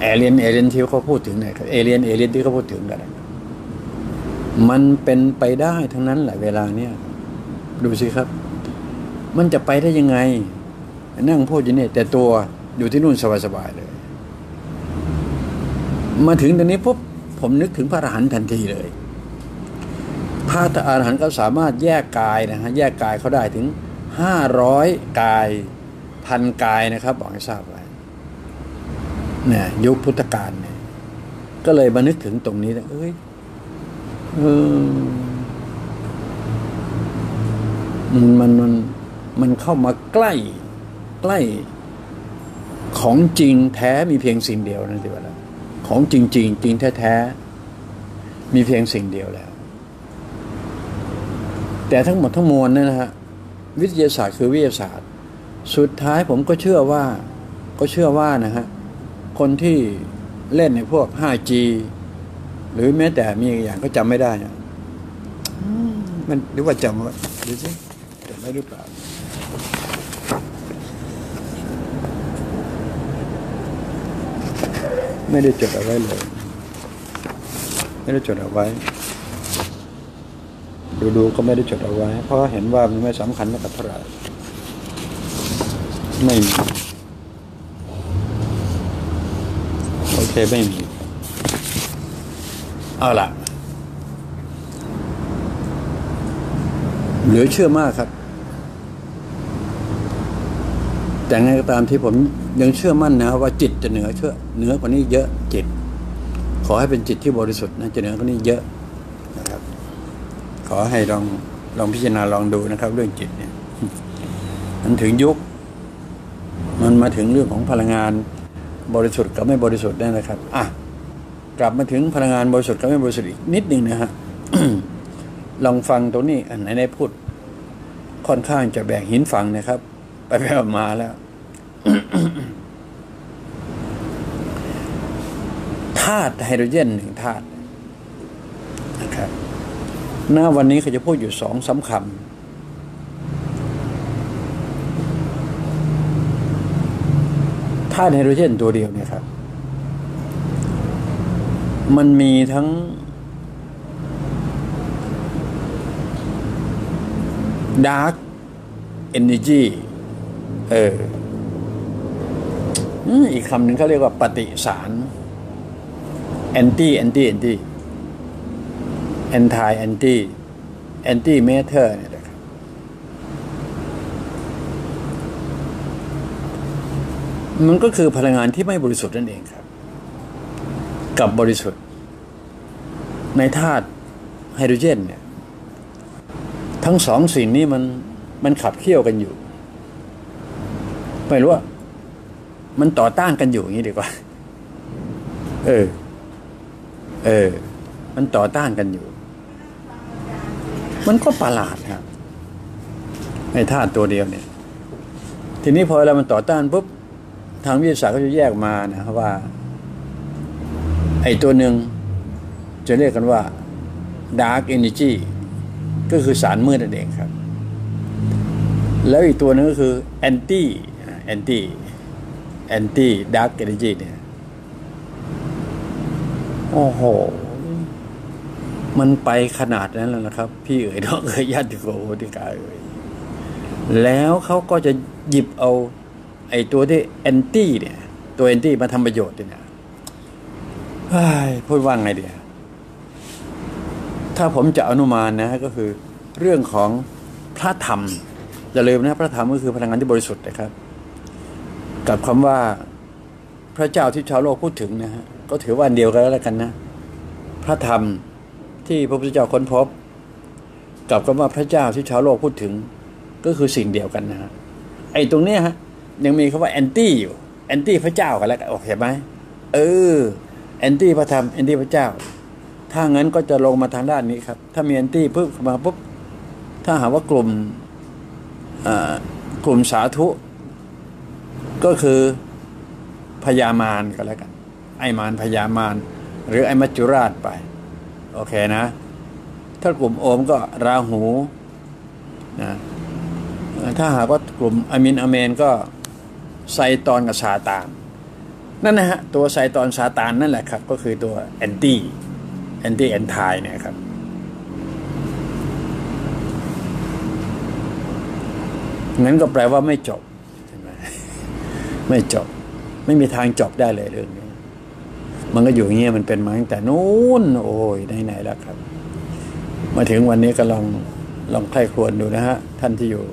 เอเลียนเอเลียนที่เขาพูดถึงเนี่ยเอเลียนเอเลียนที่เขาพูดถึงกันมันเป็นไปได้ทั้งนั้นแหละเวลาเนี้ยดูสิครับ มันจะไปได้ยังไง นั่งพูดอยู่เนี่ยแต่ตัวอยู่ที่นู่นสบายๆเลย มาถึงตรงนี้ปุ๊บผมนึกถึงพระอรหันต์ทันทีเลย ระอรหันต์ก็สามารถแยกกายนะฮะแยกกายเขาได้ถึงห้าร้อยกายพันกายนะครับบอกให้ทราบไว้เนี่ยยุคพุทธกาลเนี่ยก็เลยมานึกถึงตรงนี้นะเอ้ยเออมันมันมันมันเข้ามาใกล้ใกล้ของจริงแท้มีเพียงสิ่งเดียวนะที่ว่าแล้วของจริงจริงจริงแท้แท้มีเพียงสิ่งเดียวแล้ว แต่ทั้งหมดทั้งมวลเนี่ยนะฮะวิทยาศาสตร์คือวิทยาศาสตร์ สุดท้ายผมก็เชื่อว่าก็เชื่อว่านะฮะคนที่เล่นในพวก 5G หรือแม้แต่มีอย่างก็จำไม่ได้นะมันหรือว่าจำว่าดูสิจำได้หรือเปล่าไม่ได้จดเอาไว้เลย ไม่ได้จดเอาไว้ ดูดูก็ไม่ได้จดเอาไว้ เพราะเห็นว่ามันไม่สำคัญกับเท่าไหร่ไม่มีโอเคไม่มีเอาล่ะเหลือเชื่อมากครับ แต่ไงก็ตามที่ผมยังเชื่อมั่นนะว่าจิตจะเหนือเชื่อเหนือกว่านี้เยอะจิต ขอให้เป็นจิตที่บริสุทธิ์นะจะเหนือกว่านี้เยอะ ขอให้ลองลองพิจารณาลองดูนะครับ เรื่องจิตเนี่ย มันถึงยุค มันมาถึงเรื่องของพลังงานบริสุทธิ์กับไม่บริสุทธิ์ได้นะครับ อะ กลับมาถึงพลังงานบริสุทธิ์กับไม่บริสุทธิ์อีกนิดหนึ่งนะฮะลองฟังตรงนี้อันไหนได้พูด ค่อนข้างจะแบ่งหินฟังนะครับ ไปไปมาแล้ว ธาตุไฮโดรเจนหนึ่งธาตุ หน้าวันนี้เขาจะพูดอยู่สองสาคำธาตุไฮโดรเจนตัวเดียวเนี่ยครับ มันมีทั้ง dark energy เอออีกคำหนึ่งเขาเรียกว่าปฏิสาร anti anti anti anti anti anti matter เนี่ยนะครับ มันก็คือพลังงานที่ไม่บริสุทธิ์นั่นเองครับ กับบริสุทธิ์ ในธาตุไฮโดรเจนเนี่ย ทั้งสองสิ่งนี้มันมันขับเคี่ยวกันอยู่ ไม่รู้ว่า มันต่อต้านกันอยู่อย่างนี้ดีกว่า เออ เออ มันต่อต้านกันอยู่ มันก็ประหลาดครับในธาตุตัวเดียวเนี่ย ทีนี้พอเรามันต่อต้านปุ๊บทางวิทยาศาสตร์ก็จะแยกมานะครับว่า ไอ้ตัวหนึ่งจะเรียกกันว่า dark energy ก็คือสารมืดนั่นเองครับ แล้วอีกตัวนึงก็คือ anti anti anti dark energy เนี่ย โอ้โห มันไปขนาดนั้นแล้วนะครับ พี่เอ๋ยน้องเอ๋ยญาติโกโหติกาเอ๋ยแล้วเขาก็จะหยิบเอา ไอ้ตัวที่แอนตี้เนี่ย ตัวแอนตี้มาทำประโยชน์เนี่ยพูดว่างไงเดียถ้าผมจะอนุมานนะก็คือ เรื่องของพระธรรมอย่าลืมนะพระธรรมก็คือพลังงานที่บริสุทธิ์นะครับ กับคำว่าพระเจ้าที่ชาวโลกพูดถึงนะฮะก็ถือว่าเดียวกันแล้วกันนะ พระธรรม ที่พระพุทธเจ้าค้นพบ กับคำว่าพระเจ้าที่ชาวโลกพูดถึง ก็คือสิ่งเดียวกันนะฮะไอ้ตรงเนี้ยฮะยังมีคำว่า anti อยู่ anti พระเจ้ากันแล้วโอเคไหมเออ anti พระธรรม anti พระเจ้า ถ้างั้นก็จะลงมาทางด้านนี้ครับ ถ้ามี anti ปุ๊บมาปุ๊บถ้าหาว่ากลุ่มกลุ่มสาธุ ก็คือพญามารก็แล้วกัน ไอ้มารพญามารหรือไอ้มัจจุราชไป โอเคนะ ถ้ากลุ่มโอมก็ราหูนะถ้าหากว่ากลุ่มอามีนอาเมนก็ชัยฏอนกับซาตานนั่นนะฮะตัวชัยฏอนซาตานนั่นแหละครับ ก็คือตัว anti anti anti เนี่ยครับงั้นก็แปลว่าไม่จบใช่ไหมไม่จบ ไม่มีทางจบได้เลยเรื่อง มันก็อยู่เงี้ยมันเป็นมาตั้งแต่นู้นโอ้ยไหนๆแล้วครับ มาถึงวันนี้ก็ลองลองใคร่ครวญดูนะฮะ ท่านที่อยู่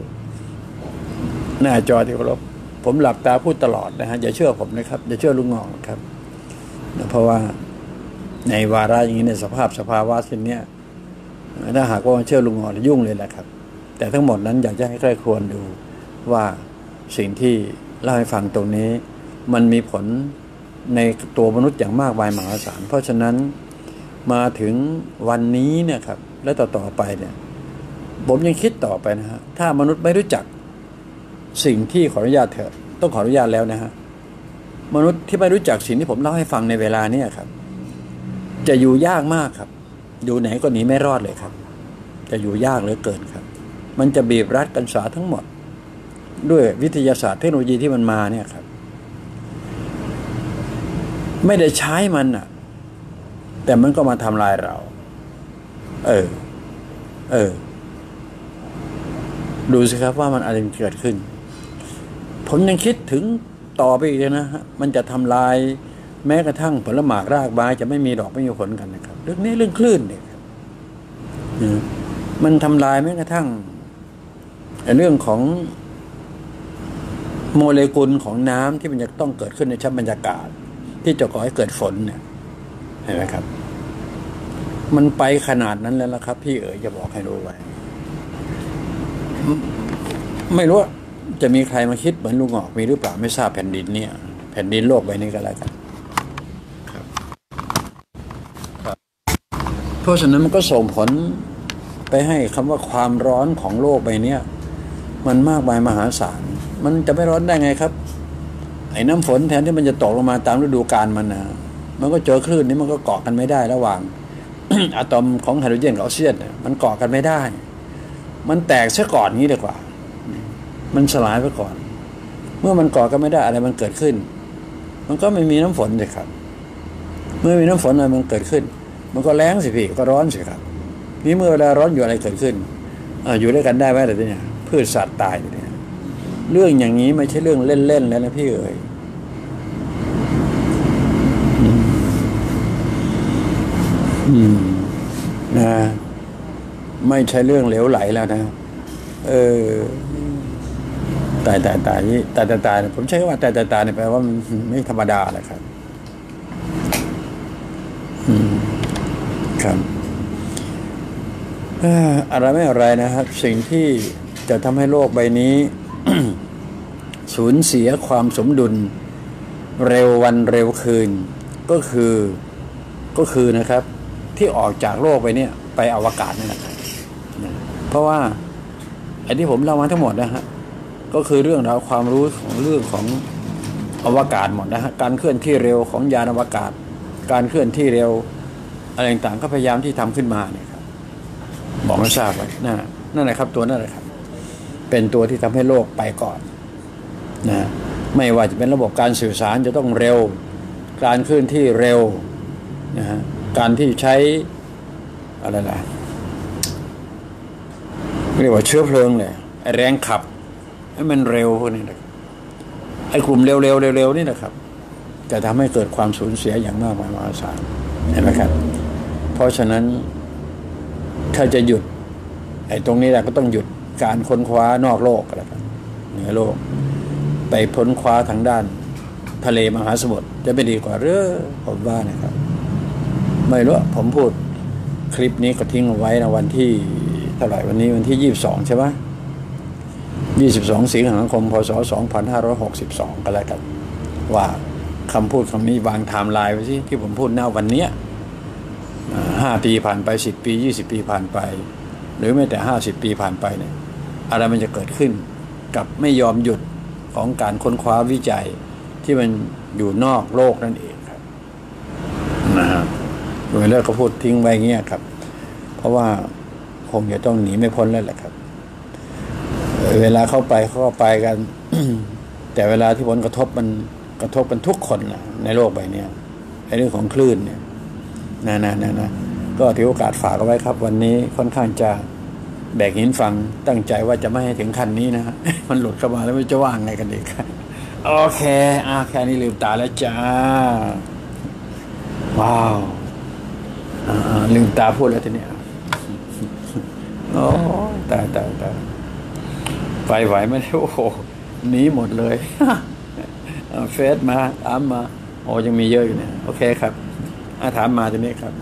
หน้าจอที่เคารพผมหลับตาพูดตลอดนะฮะอย่าเชื่อผมนะครับ อย่าเชื่อลุงงอกนะครับเพราะว่าในวาระอย่างนี้ในสภาพสภาวะเช่นนี้ถ้าหากว่าเชื่อลุงงอกยุ่งเลยแหละครับ แต่ทั้งหมดนั้นอยากจะให้ใคร่ครวญดูว่าสิ่งที่เล่าให้ฟังตรงนี้ มันมีผล ในตัวมนุษย์อย่างมากมายมหาศาล เพราะฉะนั้นมาถึงวันนี้เนี่ยครับ และต่อต่อไปเนี่ยผมยังคิดต่อไปนะฮะถ้ามนุษย์ไม่รู้จักสิ่งที่ขออนุญาตเถอะต้องขออนุญาตแล้วนะฮะมนุษย์ที่ไม่รู้จักสิ่งที่ผมเล่าให้ฟังในเวลาเนี้ยครับ จะอยู่ยากมากครับ อยู่ไหนก็หนีไม่รอดเลยครับ จะอยู่ยากเหลือเกินครับ มันจะบีบรัดกันสาทั้งหมด ด้วยวิทยาศาสตร์เทคโนโลยีที่มันมาเนี่ยครับ ไม่ได้ใช้มันอะแต่มันก็มาทำลายเรา เออ เออ ดูสิครับว่ามันอะไรเกิดขึ้น ผมยังคิดถึงต่อไปอีกนะฮะมันจะทำลายแม้กระทั่งผลหมากรากไม้จะไม่มีดอกไม่มีผลกันนะครับ เรื่องนี้เรื่องคลื่นเนี่ยมันทำลายแม้กระทั่งเรื่องของโมเลกุลของน้ำที่มันจะต้องเกิดขึ้นในชั้นบรรยากาศ ที่จะก่อให้เกิดฝนเนี่ยเห็นไหมครับ มันไปขนาดนั้นแล้วละครับ พี่เอ๋ยจะบอกให้รู้ไว้ ไม่รู้ว่าจะมีใครมาคิดเหมือนลุงออกมีหรือเปล่าไม่ทราบแผ่นดินเนี่ย แผ่นดินโลกใบนี้ก็แล้วกันครับครับเพราะฉะนั้นมันก็ส่งผลไปให้คำว่าความร้อนของโลกใบนี้มันมากมายมหาศาล มันจะไม่ร้อนได้ไงครับ ไอ้น้ำฝนแทนที่มันจะตกลงมาตามฤดูกาลมันนะมันก็เจอคลื่นนี้มันก็เกาะกันไม่ได้ระหว่างอะตอมของไฮโดรเจนกับออกซิเจนมันเกาะกันไม่ได้ มันแตกซะก่อนนี้ดีกว่า มันสลายไปก่อน เมื่อมันเกาะกันไม่ได้อะไรมันเกิดขึ้น มันก็ไม่มีน้ำฝนเลยครับ เมื่อมีน้ำฝนอะไรมันเกิดขึ้น มันก็แรงสิพี่ก็ร้อนสิครับ นี่เมื่อเวลาร้อนอยู่อะไรเกิดขึ้นออยู่ด้วยกันได้ไหมแต่เนี่ยพืชสัตว์ตายเนี่ย เรื่องอย่างนี้ไม่ใช่เรื่องเล่นๆแล้วนะพี่เอ๋ยอืมนะ ไม่ใช่เรื่องเหลวไหลแล้วนะ เออตายตายตายนี่ตายตายตายผมใช้คำว่าตายตายตายเนี่ยแปลว่ามันไม่ธรรมดาแหละครับอืมครับอะไรไม่อะไรนะครับ สิ่งที่จะทำให้โลกใบนี้ สูญเสียความสมดุล เร็ววันเร็วคืน ก็คือก็คือนะครับ ที่ออกจากโลกไปเนี่ย ไปอวกาศนี่แหละครับเพราะว่าไอ้ที่ผมเล่ามาทั้งหมดนะฮะก็คือเรื่องราวความรู้ของเรื่องของอวกาศหมดนะฮะการเคลื่อนที่เร็วของยานอวกาศ การเคลื่อนที่เร็วอะไรต่างๆก็พยายามที่ทำขึ้นมาเนี่ยครับบอกให้ทราบไว้นั่นนั่นแหละครับตัวนั่นแหละครับ เป็นตัวที่ทำให้โลกไปก่อนนะไม่ว่าจะเป็นระบบการสื่อสารจะต้องเร็ว การเคลื่อนที่เร็วนะฮะการที่ใช้อะไรล่ะเรียกว่าเชื้อเพลิงเลยแรงขับให้มันเร็วพวกนี้นะไอ้กลุ่มเร็วๆเร็วๆนี่นะครับจะทำให้เกิดความสูญเสียอย่างมากมายมหาศาลเห็นไหมครับ เพราะฉะนั้นถ้าจะหยุดไอ้ตรงนี้แหละก็ต้องหยุด การค้นคว้านอกโลกแล้วกันเหนือโลก ไปพ้นคว้าทางด้านทะเลมหาสมุทรจะไม่ดีกว่าหรือผมว่านะครับ ไม่รู้ผมพูดคลิปนี้ก็ทิ้งเอาไว้นะวันที่เท่าไหร่วันนี้วันที่ยี่สิบสองใช่ไหมยี่สิบสองสิงหาคมพศสองพันห้าร้อยหกสิบสองก็แล้วกัน ว่าคำพูดคำนี้วางไทม์ไลน์ไว้สิที่ผมพูดหน้าวันเนี้ยห้าปีผ่านไปสิบปียี่สิบปีผ่านไป หรือแม้แต่ห้าสิบปีผ่านไปเนี่ย อะไรมันจะเกิดขึ้น กับไม่ยอมหยุดของการค้นคว้าวิจัยที่มันอยู่นอกโลกนั่นเองครับนะฮะโดยเลิกก็พูดทิ้งไว้เงี้ยครับ เพราะว่าคงจะต้องหนีไม่พ้นแล้วแหละครับ เวลาเข้าไปเข้าไปกัน แต่เวลาที่ผลกระทบมันกระทบกันทุกคนนะในโลกใบนี้ในเรื่องของคลื่นเนี่ยนะนะนะนะก็ถือโอกาสฝากเอาไว้ครับ วันนี้ค่อนข้างจะ แบกหินฟังตั้งใจว่าจะไม่ให้ถึงขั้นนี้นะมันหลุดเข้ามาแล้วมันจะว่างไงกันเดีครับโอเคอะแค่นี้ลืมตาแล้วจ้า ว้าวลืมตาพูดแล้วทีเนี้ยโอ้ตายตายตายไปไหวไม่ได้โอ้โหหนีหมดเลยเฟซมาถามมา โอ้ยังมีเยอะอยู่เนี่ยโอเคครับอาถามมาทีนี้ครับ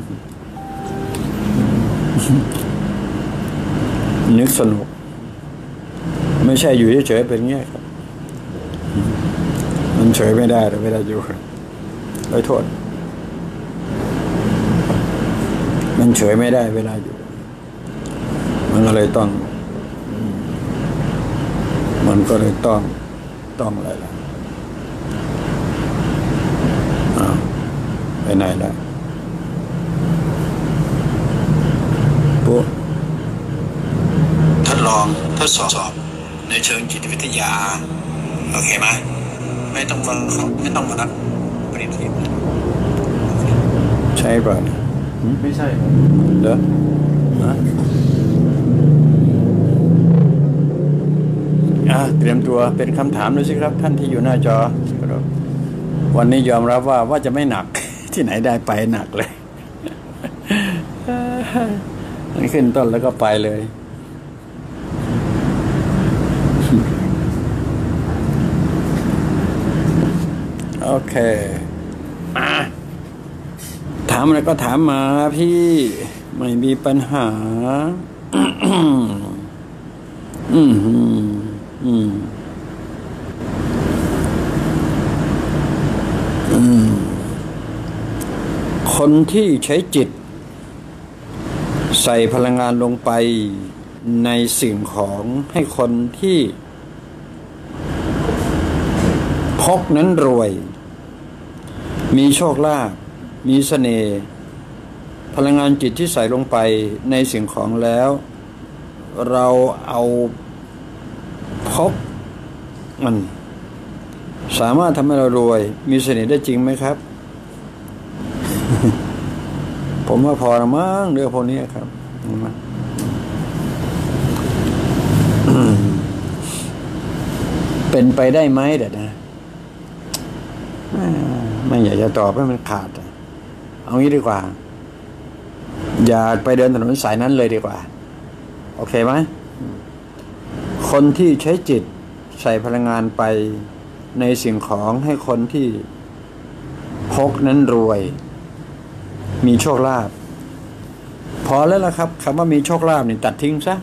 นึกสนุก ไม่ใช่อยู่เฉยๆเป็นเงี้ยครับมันเฉยไม่ได้เวลาอยู่โดยโทษ มันเฉยไม่ได้เวลาอยู่ มันก็เลยต้อง มันก็เลยต้อง ต้องอะไรล่ะไปไหนแล้วปุ๊ทดล องทดสอบในเชิงจิตวิทยา โอเคไหมไม่ต้องมาไม่ต้องมานักปริทิพใช่ป่ะไม่ใช่เหรอฮะเตรียมตัวเป็นคำถามดูสิครับ ท่านที่อยู่หน้าจอ วันนี้ยอมรับว่าว่าจะไม่หนักที่ไหนได้ไปหนักเลย มันขึ้นต้นแล้วก็ไปเลย โอเคมาถามอะไรก็ถามมาพี่ ไม่มีปัญหาอืมอืมอืมอืมคนที่ใช้จิต ใส่พลังงานลงไปในสิ่งของให้คนที่ พกนั้นรวย มีโชคลาภมีเสน่ห์พลังงานจิตที่ใส่ลงไปในสิ่งของแล้ว เราเอาพบมัน สามารถทำให้เรารวย มีเสน่ห์ได้จริงไหมครับ ผมว่าพอละมั้งเรื่องพวกนี้ครับเห็นไหมอืมเป็นไปได้ไหมเด็ดนะอ่า ไม่อยากจะตอบให้มันขาด เอางี้ดีกว่า อย่าไปเดินถนนสายนั้นเลยดีกว่า โอเคไหมคนที่ใช้จิตใส่พลังงานไปในสิ่งของให้คนที่พกนั้นรวย มีโชคลาภพอแล้วล่ะครับคำว่ามีโชคลาภนี่ตัดทิ้งซะ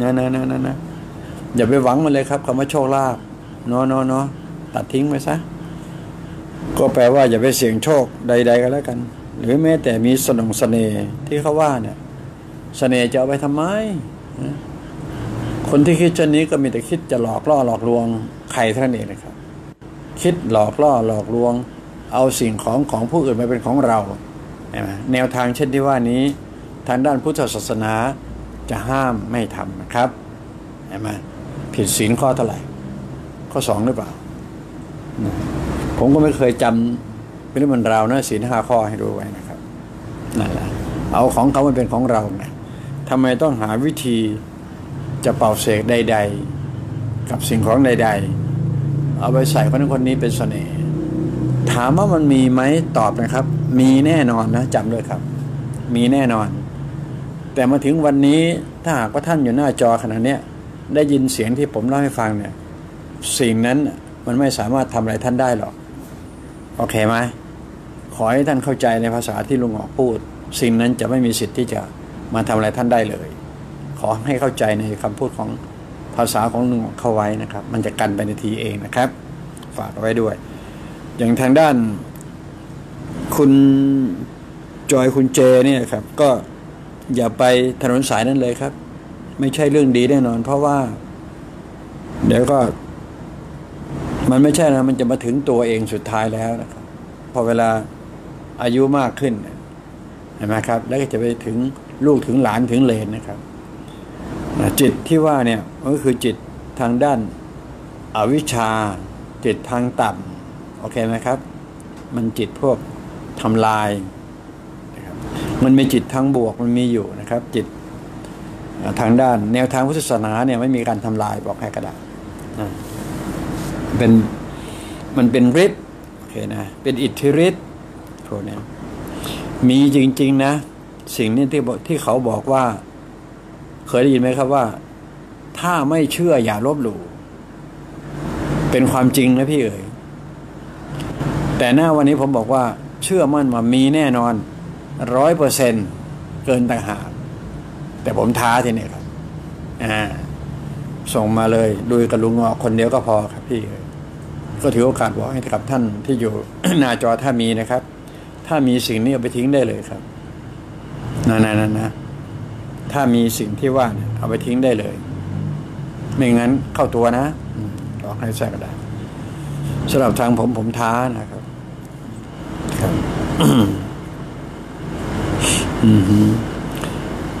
นะนะนะนะนะอย่าไปหวังมันเลยครับคำว่าโชคลาภเนาะเนาะเนาะตัดทิ้งไปซะ ก็แปลว่าอย่าไปเสี่ยงโชคใด ๆ ก็แล้วกัน หรือแม้แต่มีสนองเสน่ห์ที่เขาว่าเนี่ยเสน่ห์จะเอาไปทำไม คนที่คิดเช่นนี้ก็มีแต่คิดจะหลอกล่อหลอกลวงใครเท่านั้นเองนะครับ คิดหลอกล่อหลอกลวง เอาสิ่งของของผู้อื่นมาเป็นของเราใช่ไหมแนวทางเช่นที่ว่านี้ ทางด้านพุทธศาสนาจะห้ามไม่ทำนะครับใช่ไหมผิดศีลข้อเท่าไหร่ ข้อสองหรือเปล่า ผมก็ไม่เคยจำเป็นเรื่องมันราวนะศีลห้าข้อให้ดูไว้นะครับนั่นแหละเอาของเขามันเป็นของเราไงทำไมต้องหาวิธีจะเป่าเสกใด ๆ กับสิ่งของใด ๆ เอาไปใส่คนนั้นคนนี้เป็นเสน่ห์ถามว่ามันมีไหมตอบนะครับ มีแน่นอนนะจำเลยครับ มีแน่นอน แต่มาถึงวันนี้ถ้าหากว่าท่านอยู่หน้าจอขณะเนี้ได้ยินเสียงที่ผมเล่าให้ฟังเนี่ย สิ่งนั้นมันไม่สามารถทำอะไรท่านได้หรอก โอเคไหมขอให้ท่านเข้าใจในภาษาที่ลุงออกพูด สิ่งนั้นจะไม่มีสิทธิ์ที่จะมาทำอะไรท่านได้เลย ขอให้เข้าใจในคำพูดของภาษาของลุงออกเข้าไว้นะครับ มันจะกันไปในทีเองนะครับ ฝากไว้ด้วย อย่างทางด้าน คุณจอยคุณเจเนี่ยครับ ก็อย่าไปถนนสายนั้นเลยครับ ไม่ใช่เรื่องดีแน่นอน เพราะว่า เดี๋ยวก็ มันไม่ใช่นะ มันจะมาถึงตัวเองสุดท้ายแล้วนะครับพอเวลาอายุมากขึ้นเห็นไหมครับ แล้วก็จะไปถึงลูกถึงหลานถึงเลนนะครับ จิตที่ว่าเนี่ยก็คือจิตทางด้านอาวิชชา จิตทางต่ำโอเคไหมครับ มันจิตพวกทำลายนะครับมันมีจิตทางบวกมันมีอยู่นะครับ จิตทางด้าน แนวทางพุทธศาสนาเนี่ยไม่มีการทำลายบอกให้กระดาษนะ เป็นมันเป็นฤทธิ์โอเคนะเป็นอิทธิฤทธิ์พวกนี้มีจริง ๆ นะ สิ่งนี้ที่ที่เขาบอกว่า เคยได้ยินไหมครับว่า ถ้าไม่เชื่ออย่าลบหลู่เป็นความจริงนะพี่เอ๋ยแต่หน้าวันนี้ผมบอกว่า เชื่อมั่นว่ามีแน่นอนร้อยเปอร์เซ็นเกินต่างหากแต่ผมท้าทีนี้ครับ อ่า ส่งมาเลยดูกับลุงงอคนเดียวก็พอครับพี่เอ๋ย ก็ถือโอกาสบอกให้กับท่านที่อยู่หน้าจอถ้ามีนะครับ ถ้ามีสิ่งนี้เอาไปทิ้งได้เลยครับนั่นนะนะถ้ามีสิ่งที่ว่าเนี่ยเอาไปทิ้งได้เลย ไม่งั้นเข้าตัวนะบอกให้แทรกได้สำหรับทางผมผมท้านะครับครับ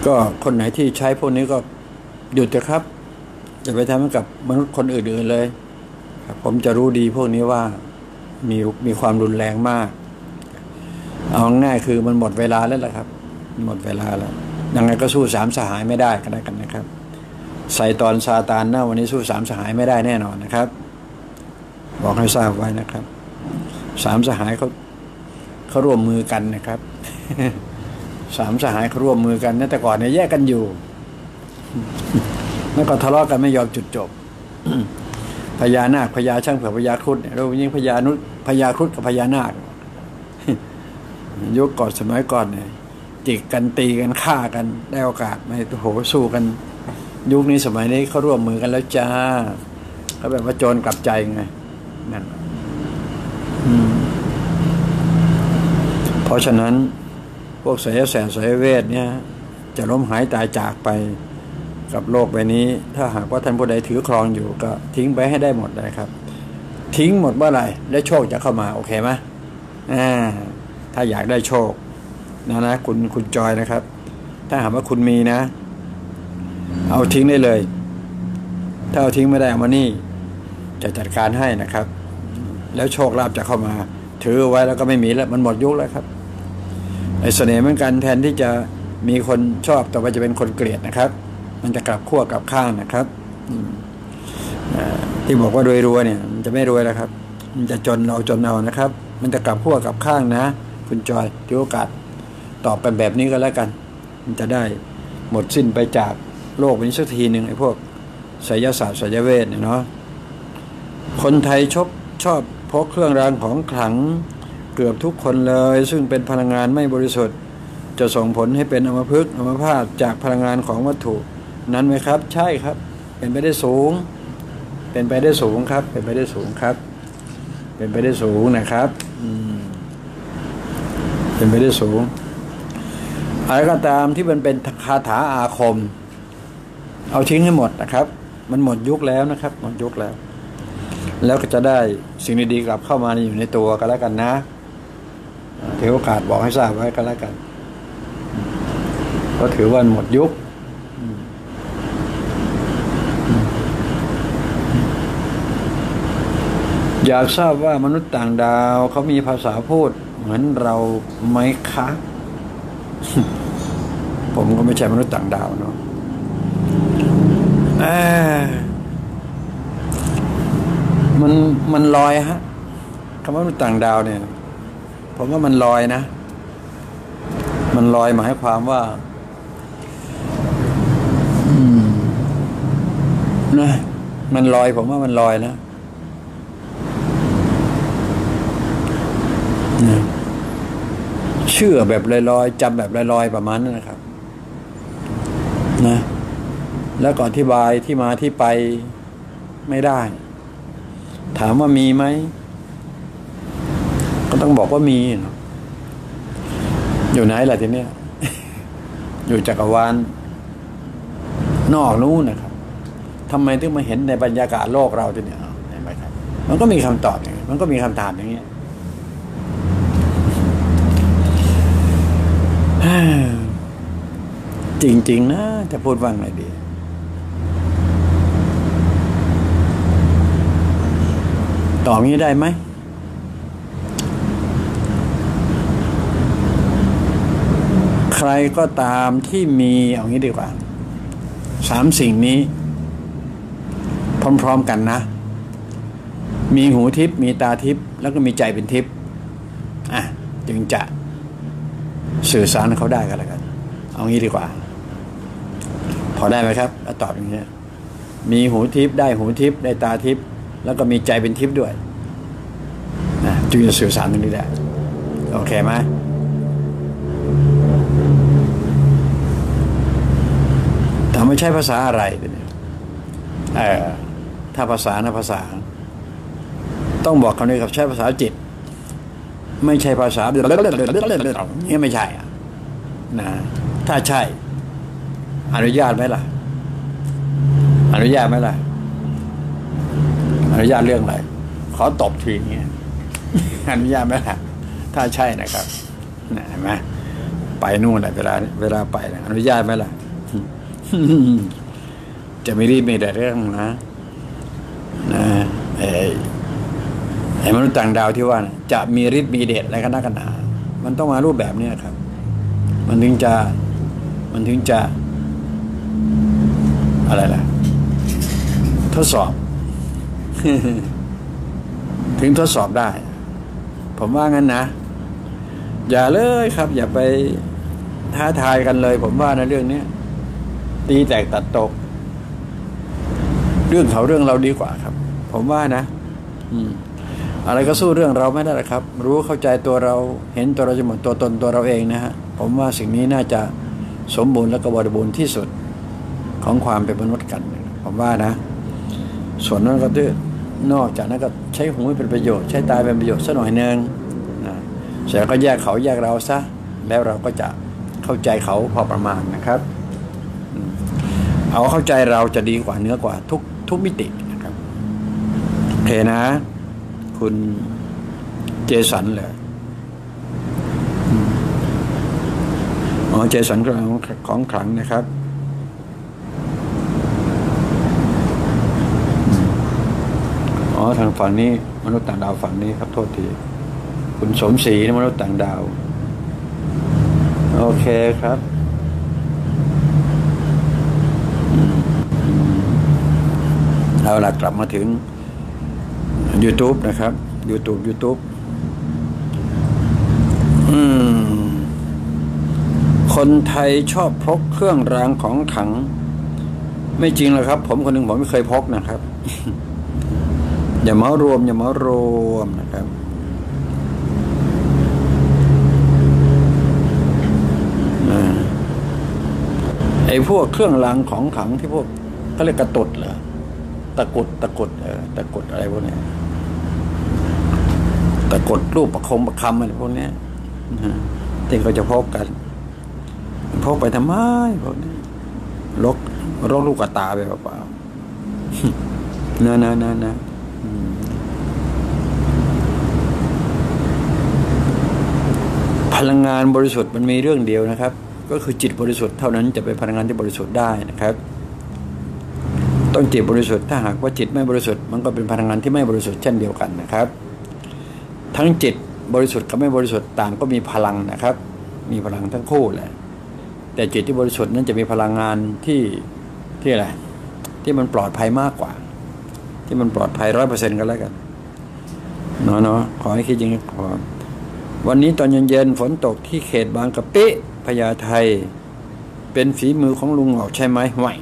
ก็คนไหนที่ใช้พวกนี้ก็หยุดเถอะครับอย่าไปทำกับมนุษย์คนอื่นๆเลย ผมจะรู้ดีพวกนี้ว่ามีมีความรุนแรงมาก เอาง่ายคือมันหมดเวลาแล้วล่ะครับ หมดเวลาแล้วยังไงก็สู้สามสหายไม่ได้กันกันนะครับใส่ตอนซาตานหน้าวันนี้สู้สามสหายไม่ได้แน่นอนนะครับ บอกให้ทราบไว้นะครับสามสหายเขาเขาร่วมมือกันนะครับสามสหายเขาร่วมมือกันนะแต่ก่อนเนี่ยแยกกันอยู่ แล้วก็ทะเลาะกันไม่ยอมจุดจบ พญานาคพญาช่างเผือกพญาครุฑเนี่ยเรายิ่งพญานุพญาครุฑกับพญานาคยุคก่อนสมัยก่อนเนี่ยจิกกันตีกันฆ่ากันได้โอกาสไม่โหสู้กัน ยุคนี้สมัยนี้เขาร่วมมือกันแล้วจ้าเขาแบบว่าโจรกลับใจไงนั่นเพราะฉะนั้นพวกสายแสนสายเวทเนี่ย จะล้มหายตายจากไป กับโลกใบนี้ ถ้าหากว่าท่านผู้ใดถือครองอยู่ก็ทิ้งไปให้ได้หมดเลยครับ ทิ้งหมดเมื่อไหร่แล้วโชคจะเข้ามาโอเคไหมอ่าถ้าอยากได้โชคนะนะคุณคุณจอยนะครับ ถ้าหากว่าคุณมีนะ เอาทิ้งได้เลย ถ้าเอาทิ้งไม่ได้เอามานี่ จะจัดการให้นะครับ แล้วโชคลาภจะเข้ามา ถือไว้แล้วก็ไม่มีแล้วมันหมดยุคแล้วครับไอ้เสน่ห์เหมือนกันแทนที่จะมีคนชอบแต่อไปจะเป็นคนเกลียดนะครับ มันจะกลับขั้วกลับข้างนะครับที่บอกว่าโดยรวยเนี่ย มันจะไม่รวยแล้วครับ มันจะจนเราจนเอานะครับ มันจะกลับขั้วกลับข้างนะ คุณจอยที่โอกาสตอบไปแบบนี้ก็แล้วกัน มันจะได้หมดสิ้นไปจากโลกนี้สักทีหนึ่งไอ้พวกไสยศาสตร์ไสยเวทเนี่ยเนาะคนไทยชอบชอบพกเครื่องรางของขลังเกือบทุกคนเลย ซึ่งเป็นพลังงานไม่บริสุทธิ์ จะส่งผลให้เป็นอมพึกอมพาตจากพลังงานของวัตถุ นั้นไหมครับ ใช่ครับ เป็นไปได้สูง เป็นไปได้สูงครับ เป็นไปได้สูงครับ เป็นไปได้สูงนะครับเป็นไปได้สูงอะไรก็ตามที่มันเป็นคาถาอาคม เอาทิ้งให้หมดนะครับ มันหมดยุคแล้วนะครับ หมดยุคแล้ว แล้วก็จะได้สิ่งดีๆกลับเข้ามาอยู่ในตัวกันแล้วกันนะถือโอกาสบอกให้ทราบไว้กันแล้วกัน ก็ถือว่าหมดยุค อยากทราบว่ามนุษย์ต่างดาวเขามีภาษาพูดเหมือนเราไหมคะ ผมก็ไม่ใช่มนุษย์ต่างดาวเนาะมันมันลอยฮะคำว่ามนุษย์ต่างดาวเนี่ย ผมว่ามันลอยนะ มันลอยหมายความว่าอืมนะมันลอยผมว่ามันลอยนะ เชื่อแบบลอยๆจำแบบลอยๆประมาณนั้นนะครับนะแล้วก่อนอธิบายที่มาที่ไปไม่ได้ ถามว่ามีไหม ก็ต้องบอกว่ามี อยู่ไหนล่ะทีเนี้ย อยู่จักรวาลนอกนู้นนะครับทำไมถึงมาเห็นในบรรยากาศโลกเราทีเนี้ยเห็นไหมครับ มันก็มีคำตอบอย่างนี้มันก็มีคำถามอย่างนี้ จริง ๆ นะ จะพูดว่าไงดีตอบนี้ได้ไหม ใครก็ตามที่มีเอางี้ดีกว่าสามสิ่งนี้ พร้อม ๆ กันนะ มีหูทิพย์มีตาทิพย์แล้วก็มีใจเป็นทิพย์อะ จึงจะสื่อสารเขาได้กันแล้วกัน เอางี้ดีกว่า อได้ไหมครับแล้วตอบอย่างนี้มีหูทิพย์ได้หูทิพย์ได้ตาทิพย์แล้วก็มีใจเป็นทิพย์ด้วยนะจึงจะสื่อสารตรงนี้ได้โอเคไหมแต่ไม่ใช่ภาษาอะไรเออถ้าภาษานะภาษา ต้องบอกคำนี้ครับใช้ภาษาจิต ไม่ใช่ภาษาเนี่ไม่ใช่อะนะถ้าใช่ อนุญาตไหมล่ะ อนุญาตไหมล่ะ อนุญาตเรื่องอะไรขอตบทีเงี้ยอนุญาตไหมล่ะ ถ้าใช่นะครับนะเห็นไหมไปนู่นแหละเวลาเวลาไปนะอนุญาตไหมล่ะ จะไม่รีบไม่ได้เรื่องนะนะไอ้ไอ้มนุษย์ต่างดาวที่ว่านะจะมีฤทธิ์มีเดชอะไรกันนักกันหนามันต้องมารูปแบบเนี้ยครับ มันถึงจะมันถึงจะ อะไรล่ะ ทดสอบ ถึงทดสอบได้ ผมว่างั้นนะ อย่าเลยครับ อย่าไปท้าทายกันเลย ผมว่าในเรื่องนี้ตีแตกตัดตก เรื่องเขาเรื่องเราดีกว่าครับ ผมว่านะ อืมอะไรก็สู้เรื่องเราไม่ได้หรอกครับ รู้เข้าใจตัวเราเห็นตัวเราจะหมดตัวตนตัวเราเองนะฮะผมว่าสิ่งนี้น่าจะสมบูรณ์และก็บริบูรณ์ที่สุด ของความเป็นมนุษย์กัน ผมว่านะ ส่วนนั้นก็ดื้อนอกจากนั้นก็ใช้หูให้เป็นประโยชน์ใช้ตาเป็นประโยชน์สักหน่อยหนึ่งนะเสร็จแล้วก็แยกเขาแยกเราซะแล้วเราก็จะเข้าใจเขาพอประมาณนะครับ เอาเข้าใจเราจะดีกว่าเนื้อกว่าทุกทุกมิตินะครับโอเคนะ คุณเจสันเลยอืมอ๋อเจสันของของขลังนะครับ อ๋อทางฝั่งนี้ มนุษย์ต่างดาวฝั่งนี้ครับโทษที คุณสมศรีนะมนุษย์ต่างดาว โอเคครับเอาล่ะกลับมาถึง YouTube นะครับ YouTube YouTube อืมคนไทยชอบพกเครื่องรางของขัง ไม่จริงหรอกครับ ผมคนหนึ่งผมไม่เคยพกนะครับ อย่าเมารวม อย่าเมารวมนะครับอไอ้พวกเครื่องรางของขังที่พวกเขาเรียกกระตุดเหรอตะกุดตะกุดเออตะกุดอะไรพวกนี้ตะกุดรูปประคมประคำอะไรพวกนี้นะฮะที่เขาจะพกกันพกไปทำไมพวกนี้ลกรกลูกกระตาไปเปล่าๆนะนะนะนะอืม พลังงานบริสุทธิ์มันมีเรื่องเดียวนะครับ ก็คือจิตบริสุทธิ์เท่านั้นจะเป็นพลังงานที่บริสุทธิ์ได้นะครับ ต้องจิตบริสุทธิ์ถ้าหากว่าจิตไม่บริสุทธิ์มันก็เป็นพลังงานที่ไม่บริสุทธิ์เช่นเดียวกันนะครับ ทั้งจิตบริสุทธิ์กับไม่บริสุทธิ์ต่างก็มีพลังนะครับ มีพลังทั้งคู่แหละแต่จิตที่บริสุทธิ์นั้นจะมีพลังงานที่ที่อะไรที่มันปลอดภัยมากกว่า ที่มันปลอดภัยร้อยเปอร์เซ็นต์กันแล้วกันเนาะเนาะขอให้คิดอย่างนี้พอ วันนี้ตอนเย็นๆฝนตกที่เขตบางกะปิพญาไทเป็นฝีมือของลุงหงอกใช่ไหมไม่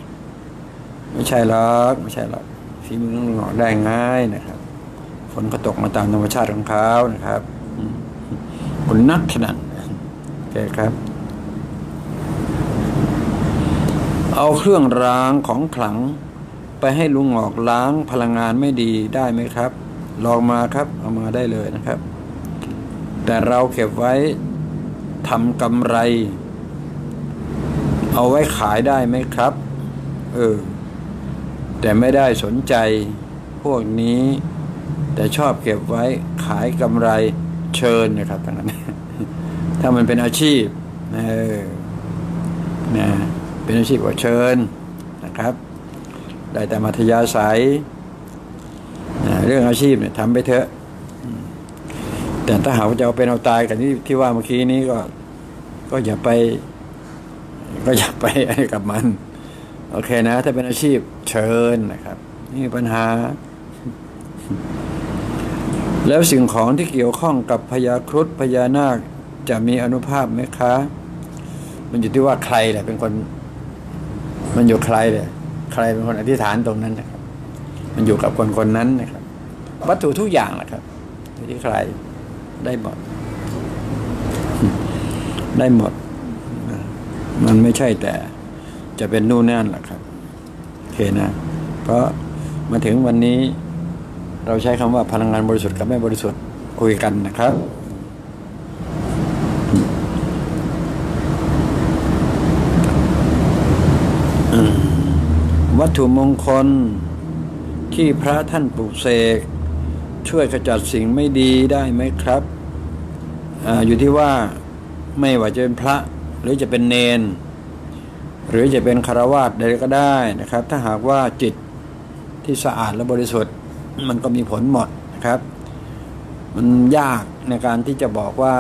ไม่ใช่หรอกไม่ใช่หรอกฝีมือของลุงหงอกได้ง่ายนะครับ ฝนก็ตกมาตามธรรมชาติของเขานะครับคุณนักขนาดโอเคครับ เอาเครื่องรางของขลัง ไปให้ลุงหงอกล้างพลังงานไม่ดีได้ไหมครับ ลองมาครับ เอามาได้เลยนะครับ แต่เราเก็บไว้ทำกำไร เอาไว้ขายได้ไหมครับ เออ แต่ไม่ได้สนใจพวกนี้ แต่ชอบเก็บไว้ขายกำไรเชิญนะครับทั้งนั้นถ้ามันเป็นอาชีพเออนะเป็นอาชีพก็เชิญนะครับ ได้แต่มัธยาศัยนะเรื่องอาชีพเนี่ยทำไปเถอะ แต่ถ้าหากว่าจะเอาเป็นเอาตายกันที่ที่ว่าเมื่อกี้นี้ก็ ก็อย่าไป ก็อย่าไปอะไรกับมัน โอเคนะ ถ้าเป็นอาชีพเชิญนะครับ นี่ปัญหา แล้วสิ่งของที่เกี่ยวข้องกับพญาครุฑพญานาคจะมีอนุภาพไหมคะ มันอยู่ที่ว่าใครแหละเป็นคน มันอยู่ใครเลยใครเป็นคนอธิษฐานตรงนั้นนะครับ มันอยู่กับคนคนนั้นนะครับ วัตถุทุกอย่างแหละครับที่ใคร ได้หมด ได้หมด มันไม่ใช่แต่ จะเป็นนู่นนั่นแหละครับโอเคนะ เพราะมาถึงวันนี้ เราใช้คำว่าพลังงานบริสุทธิ์กับไม่บริสุทธิ์คุยกันนะครับวัตถุมงคลที่พระท่านปลูกเสก ช่วยขจัดสิ่งไม่ดีได้ไหมครับออยู่ที่ว่าไม่ว่าจะเป็นพระหรือจะเป็นเนน หรือจะเป็นคารวาสใดก็ได้นะครับ ถ้าหากว่าจิตที่สะอาดและบริสุทธิ์ มันก็มีผลหมดนะครับ มันยากในการที่จะบอกว่า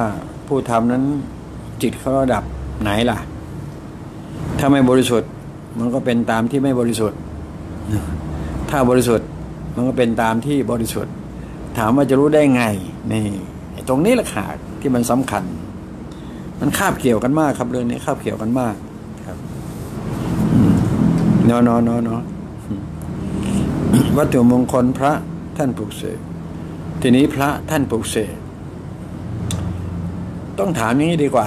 ผู้ทำนั้นจิตเขาระดับไหนล่ะ ถ้าไม่บริสุทธิ์มันก็เป็นตามที่ไม่บริสุทธิ์ ถ้าบริสุทธิ์มันก็เป็นตามที่บริสุทธิ์ ถามว่าจะรู้ได้ไงนี่ตรงนี้แหละค่ะที่มันสำคัญ มันคาบเกี่ยวกันมากครับเรื่องนี้คาบเกี่ยวกันมากครับเนาะเนาะเนาะเนาะวัตถุมงคลพระท่านปลุกเสกทีนี้พระท่านปลุกเสกต้องถามอย่างนี้ดีกว่า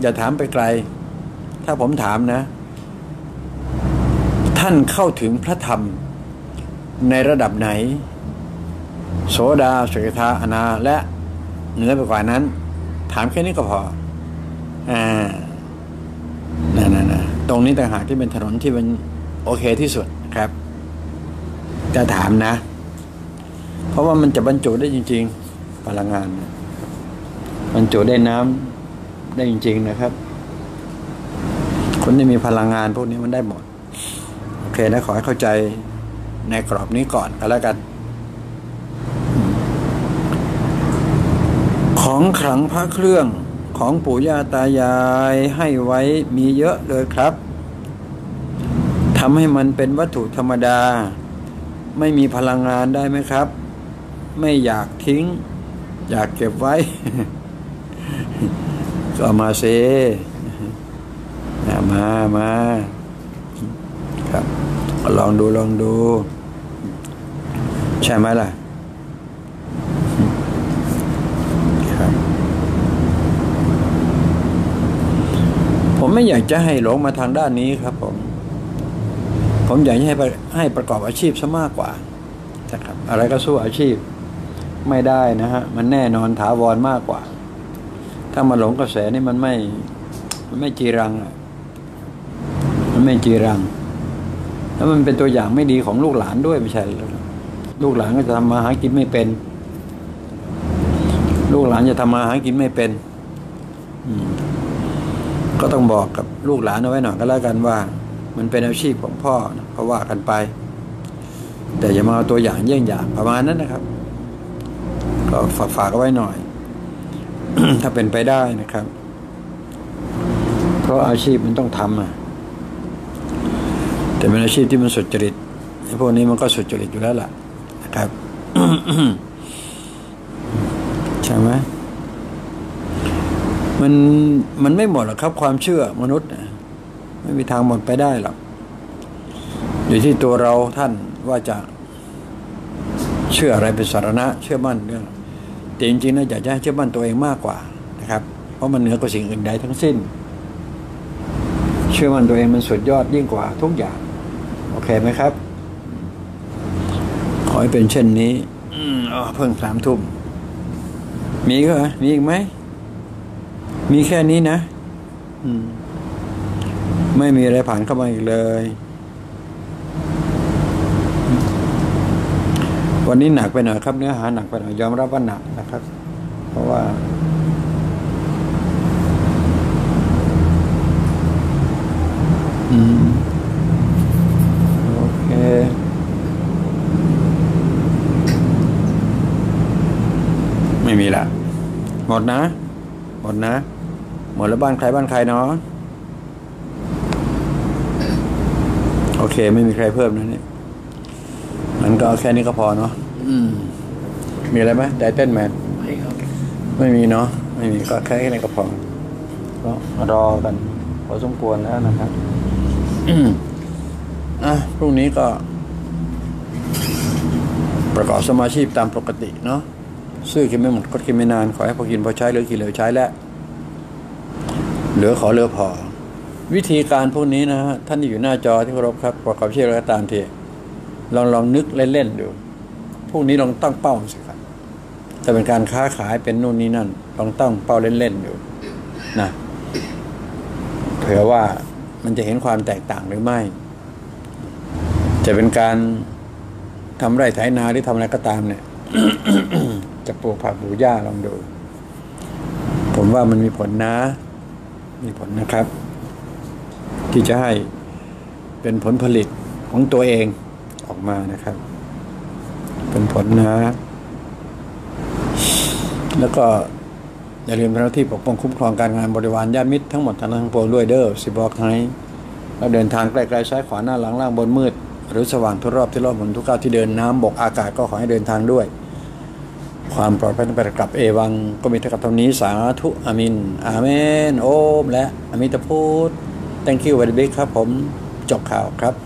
อย่าถามไปไกล ถ้าผมถามนะ ท่านเข้าถึงพระธรรมในระดับไหน โสดาสกิทาอนาและเหนือไปกว่านั้น ถามแค่นี้ก็พอ อ่านั่นนะตรงนี้ต่างหากที่เป็นถนนที่มันโอเคที่สุดครับ จะถามนะ เพราะว่ามันจะบรรจุได้จริง ๆ พลังงาน บรรจุได้น้ำได้จริง ๆ นะครับ คนที่มีพลังงานพวกนี้มันได้หมด โอเคนะขอให้เข้าใจในกรอบนี้ก่อนก็แล้วกัน ของขลังพระเครื่องของปู่ย่าตายายให้ไว้มีเยอะเลยครับทำให้มันเป็นวัตถุธรรมดา ไม่มีพลังงานได้ไหมครับ ไม่อยากทิ้ง อยากเก็บไว้ ก็มาเซมามาครับ ลองดูลองดู ใช่ไหมล่ะครับ ผม ไม่อยากจะให้หลงมาทางด้านนี้ครับ ผม ผมอยากให้ให้ประกอบอาชีพซะมากกว่านะครับ อะไรก็สู้อาชีพไม่ได้นะฮะมันแน่นอนถาวรมากกว่า ถ้ามาหลงกระแสนี่มันไม่ มันไม่จีรังอะมันไม่จีรัง แล้วมันเป็นตัวอย่างไม่ดีของลูกหลานด้วยไม่ใช่หรอลูกหลานก็จะทำมาหากินไม่เป็น ลูกหลานจะทำมาหากินไม่เป็น อืม ก็ต้องบอกกับลูกหลานเอาไว้หน่อยก็แล้วกันว่า มันเป็นอาชีพของพ่อเพราะว่ากันไป แต่อย่ามาเอาตัวอย่างเยี่ยงอย่างประมาณนั้นนะครับ ก็ฝากฝากเอาไว้หน่อย ถ้าเป็นไปได้นะครับ เพราะอาชีพมันต้องทำอะแต่เป็นอาชีพที่มันสุจริตไอ้พวกนี้มันก็สุจริตอยู่แล้วล่ะนะครับใช่ไหม มันมันไม่หมดหรอกครับ ความเชื่อมนุษย์นะไม่มีทางหมดไปได้หรอกอยู่ที่ตัวเราท่านว่าจะเชื่ออะไรเป็นสารณะ เชื่อมั่นเรื่องแต่จริงๆนะอยากจะให้เชื่อมั่นตัวเองมากกว่านะครับ เพราะมันเหนือกว่าสิ่งอื่นใดทั้งสิ้น เชื่อมั่นตัวเองมันสุดยอดยิ่งกว่าทุกอย่าง โอเคไหมครับ ขอให้เป็นเช่นนี้ อืมอ๋อเพิ่งสามทุ่มมีก็มีอีกไหม มีแค่นี้นะอืมไม่มีอะไรผ่านเข้ามาอีกเลย วันนี้หนักไปหน่อยครับ เนื้อหาหนักไปหน่อยยอมรับว่าหนักนะครับ เพราะว่าอืมโอเคไม่มีละ หมดนะ หมดนะ หมดแล้วบ้านใครบ้านใครเนาะโอเค ไม่มีใครเพิ่มนะเนี่ยมันก็เอาแค่นี้ก็พอเนาะอืมมีอะไรไหมไดเต้นแมนไม่ครับ ไม่มีเนาะไม่มีก็แค่นี้ก็พอก็รอกันพอสมควรแล้วนะครับอะพรุ่งนี้ก็ ประกอบสมาชีพตามปกติเนาะซื้อกินไม่หมดก็กินไม่นาน ขอให้พอกินพอใช้เหลือกินเหลือใช้แล้ว เหลือขอเหลือพอ วิธีการพวกนี้นะฮะท่านที่อยู่หน้าจอที่เคารพครับประกอบเชื่ออะไรก็ตามทีลองลองนึกเล่นๆดูพวกนี้ลองตั้งเป้าสิครับถ้าเป็นการค้าขายเป็นนู่นนี่นั่นลองตั้งเป้าเล่นๆดูนะเผื่อว่ามันจะเห็นความแตกต่างหรือไม่ จะเป็นการทำไร่ไถนาหรือทำอะไรก็ตามเนี่ย จะปลูกผักปลูกหญ้าลองดู ผมว่ามันมีผลนะ มีผลนะครับ ที่จะให้เป็นผลผลิตของตัวเองออกมานะครับ เป็นผลนะ แล้วก็อย่าลืมทำหน้าที่ปกป้องคุ้มครองการงานบริวารญาติมิตรทั้งหมดทั้งทั้งปวงด้วยเด้อสิบอกให้เราเดินทางไกลๆซ้ายขวาหน้าหลังล่างบนมืด หรือสว่างทุกรอบที่รอบบนทุกก้าวที่เดินน้ำบกอากาศก็ขอให้เดินทางด้วย ความปลอดภัยต้องไปกลับเอวัง ก็มีเท่ากับเท่านี้สาธุอามิน อาเมน โอมและอามิตาพูด thank you very big ครับผม จบข่าวครับ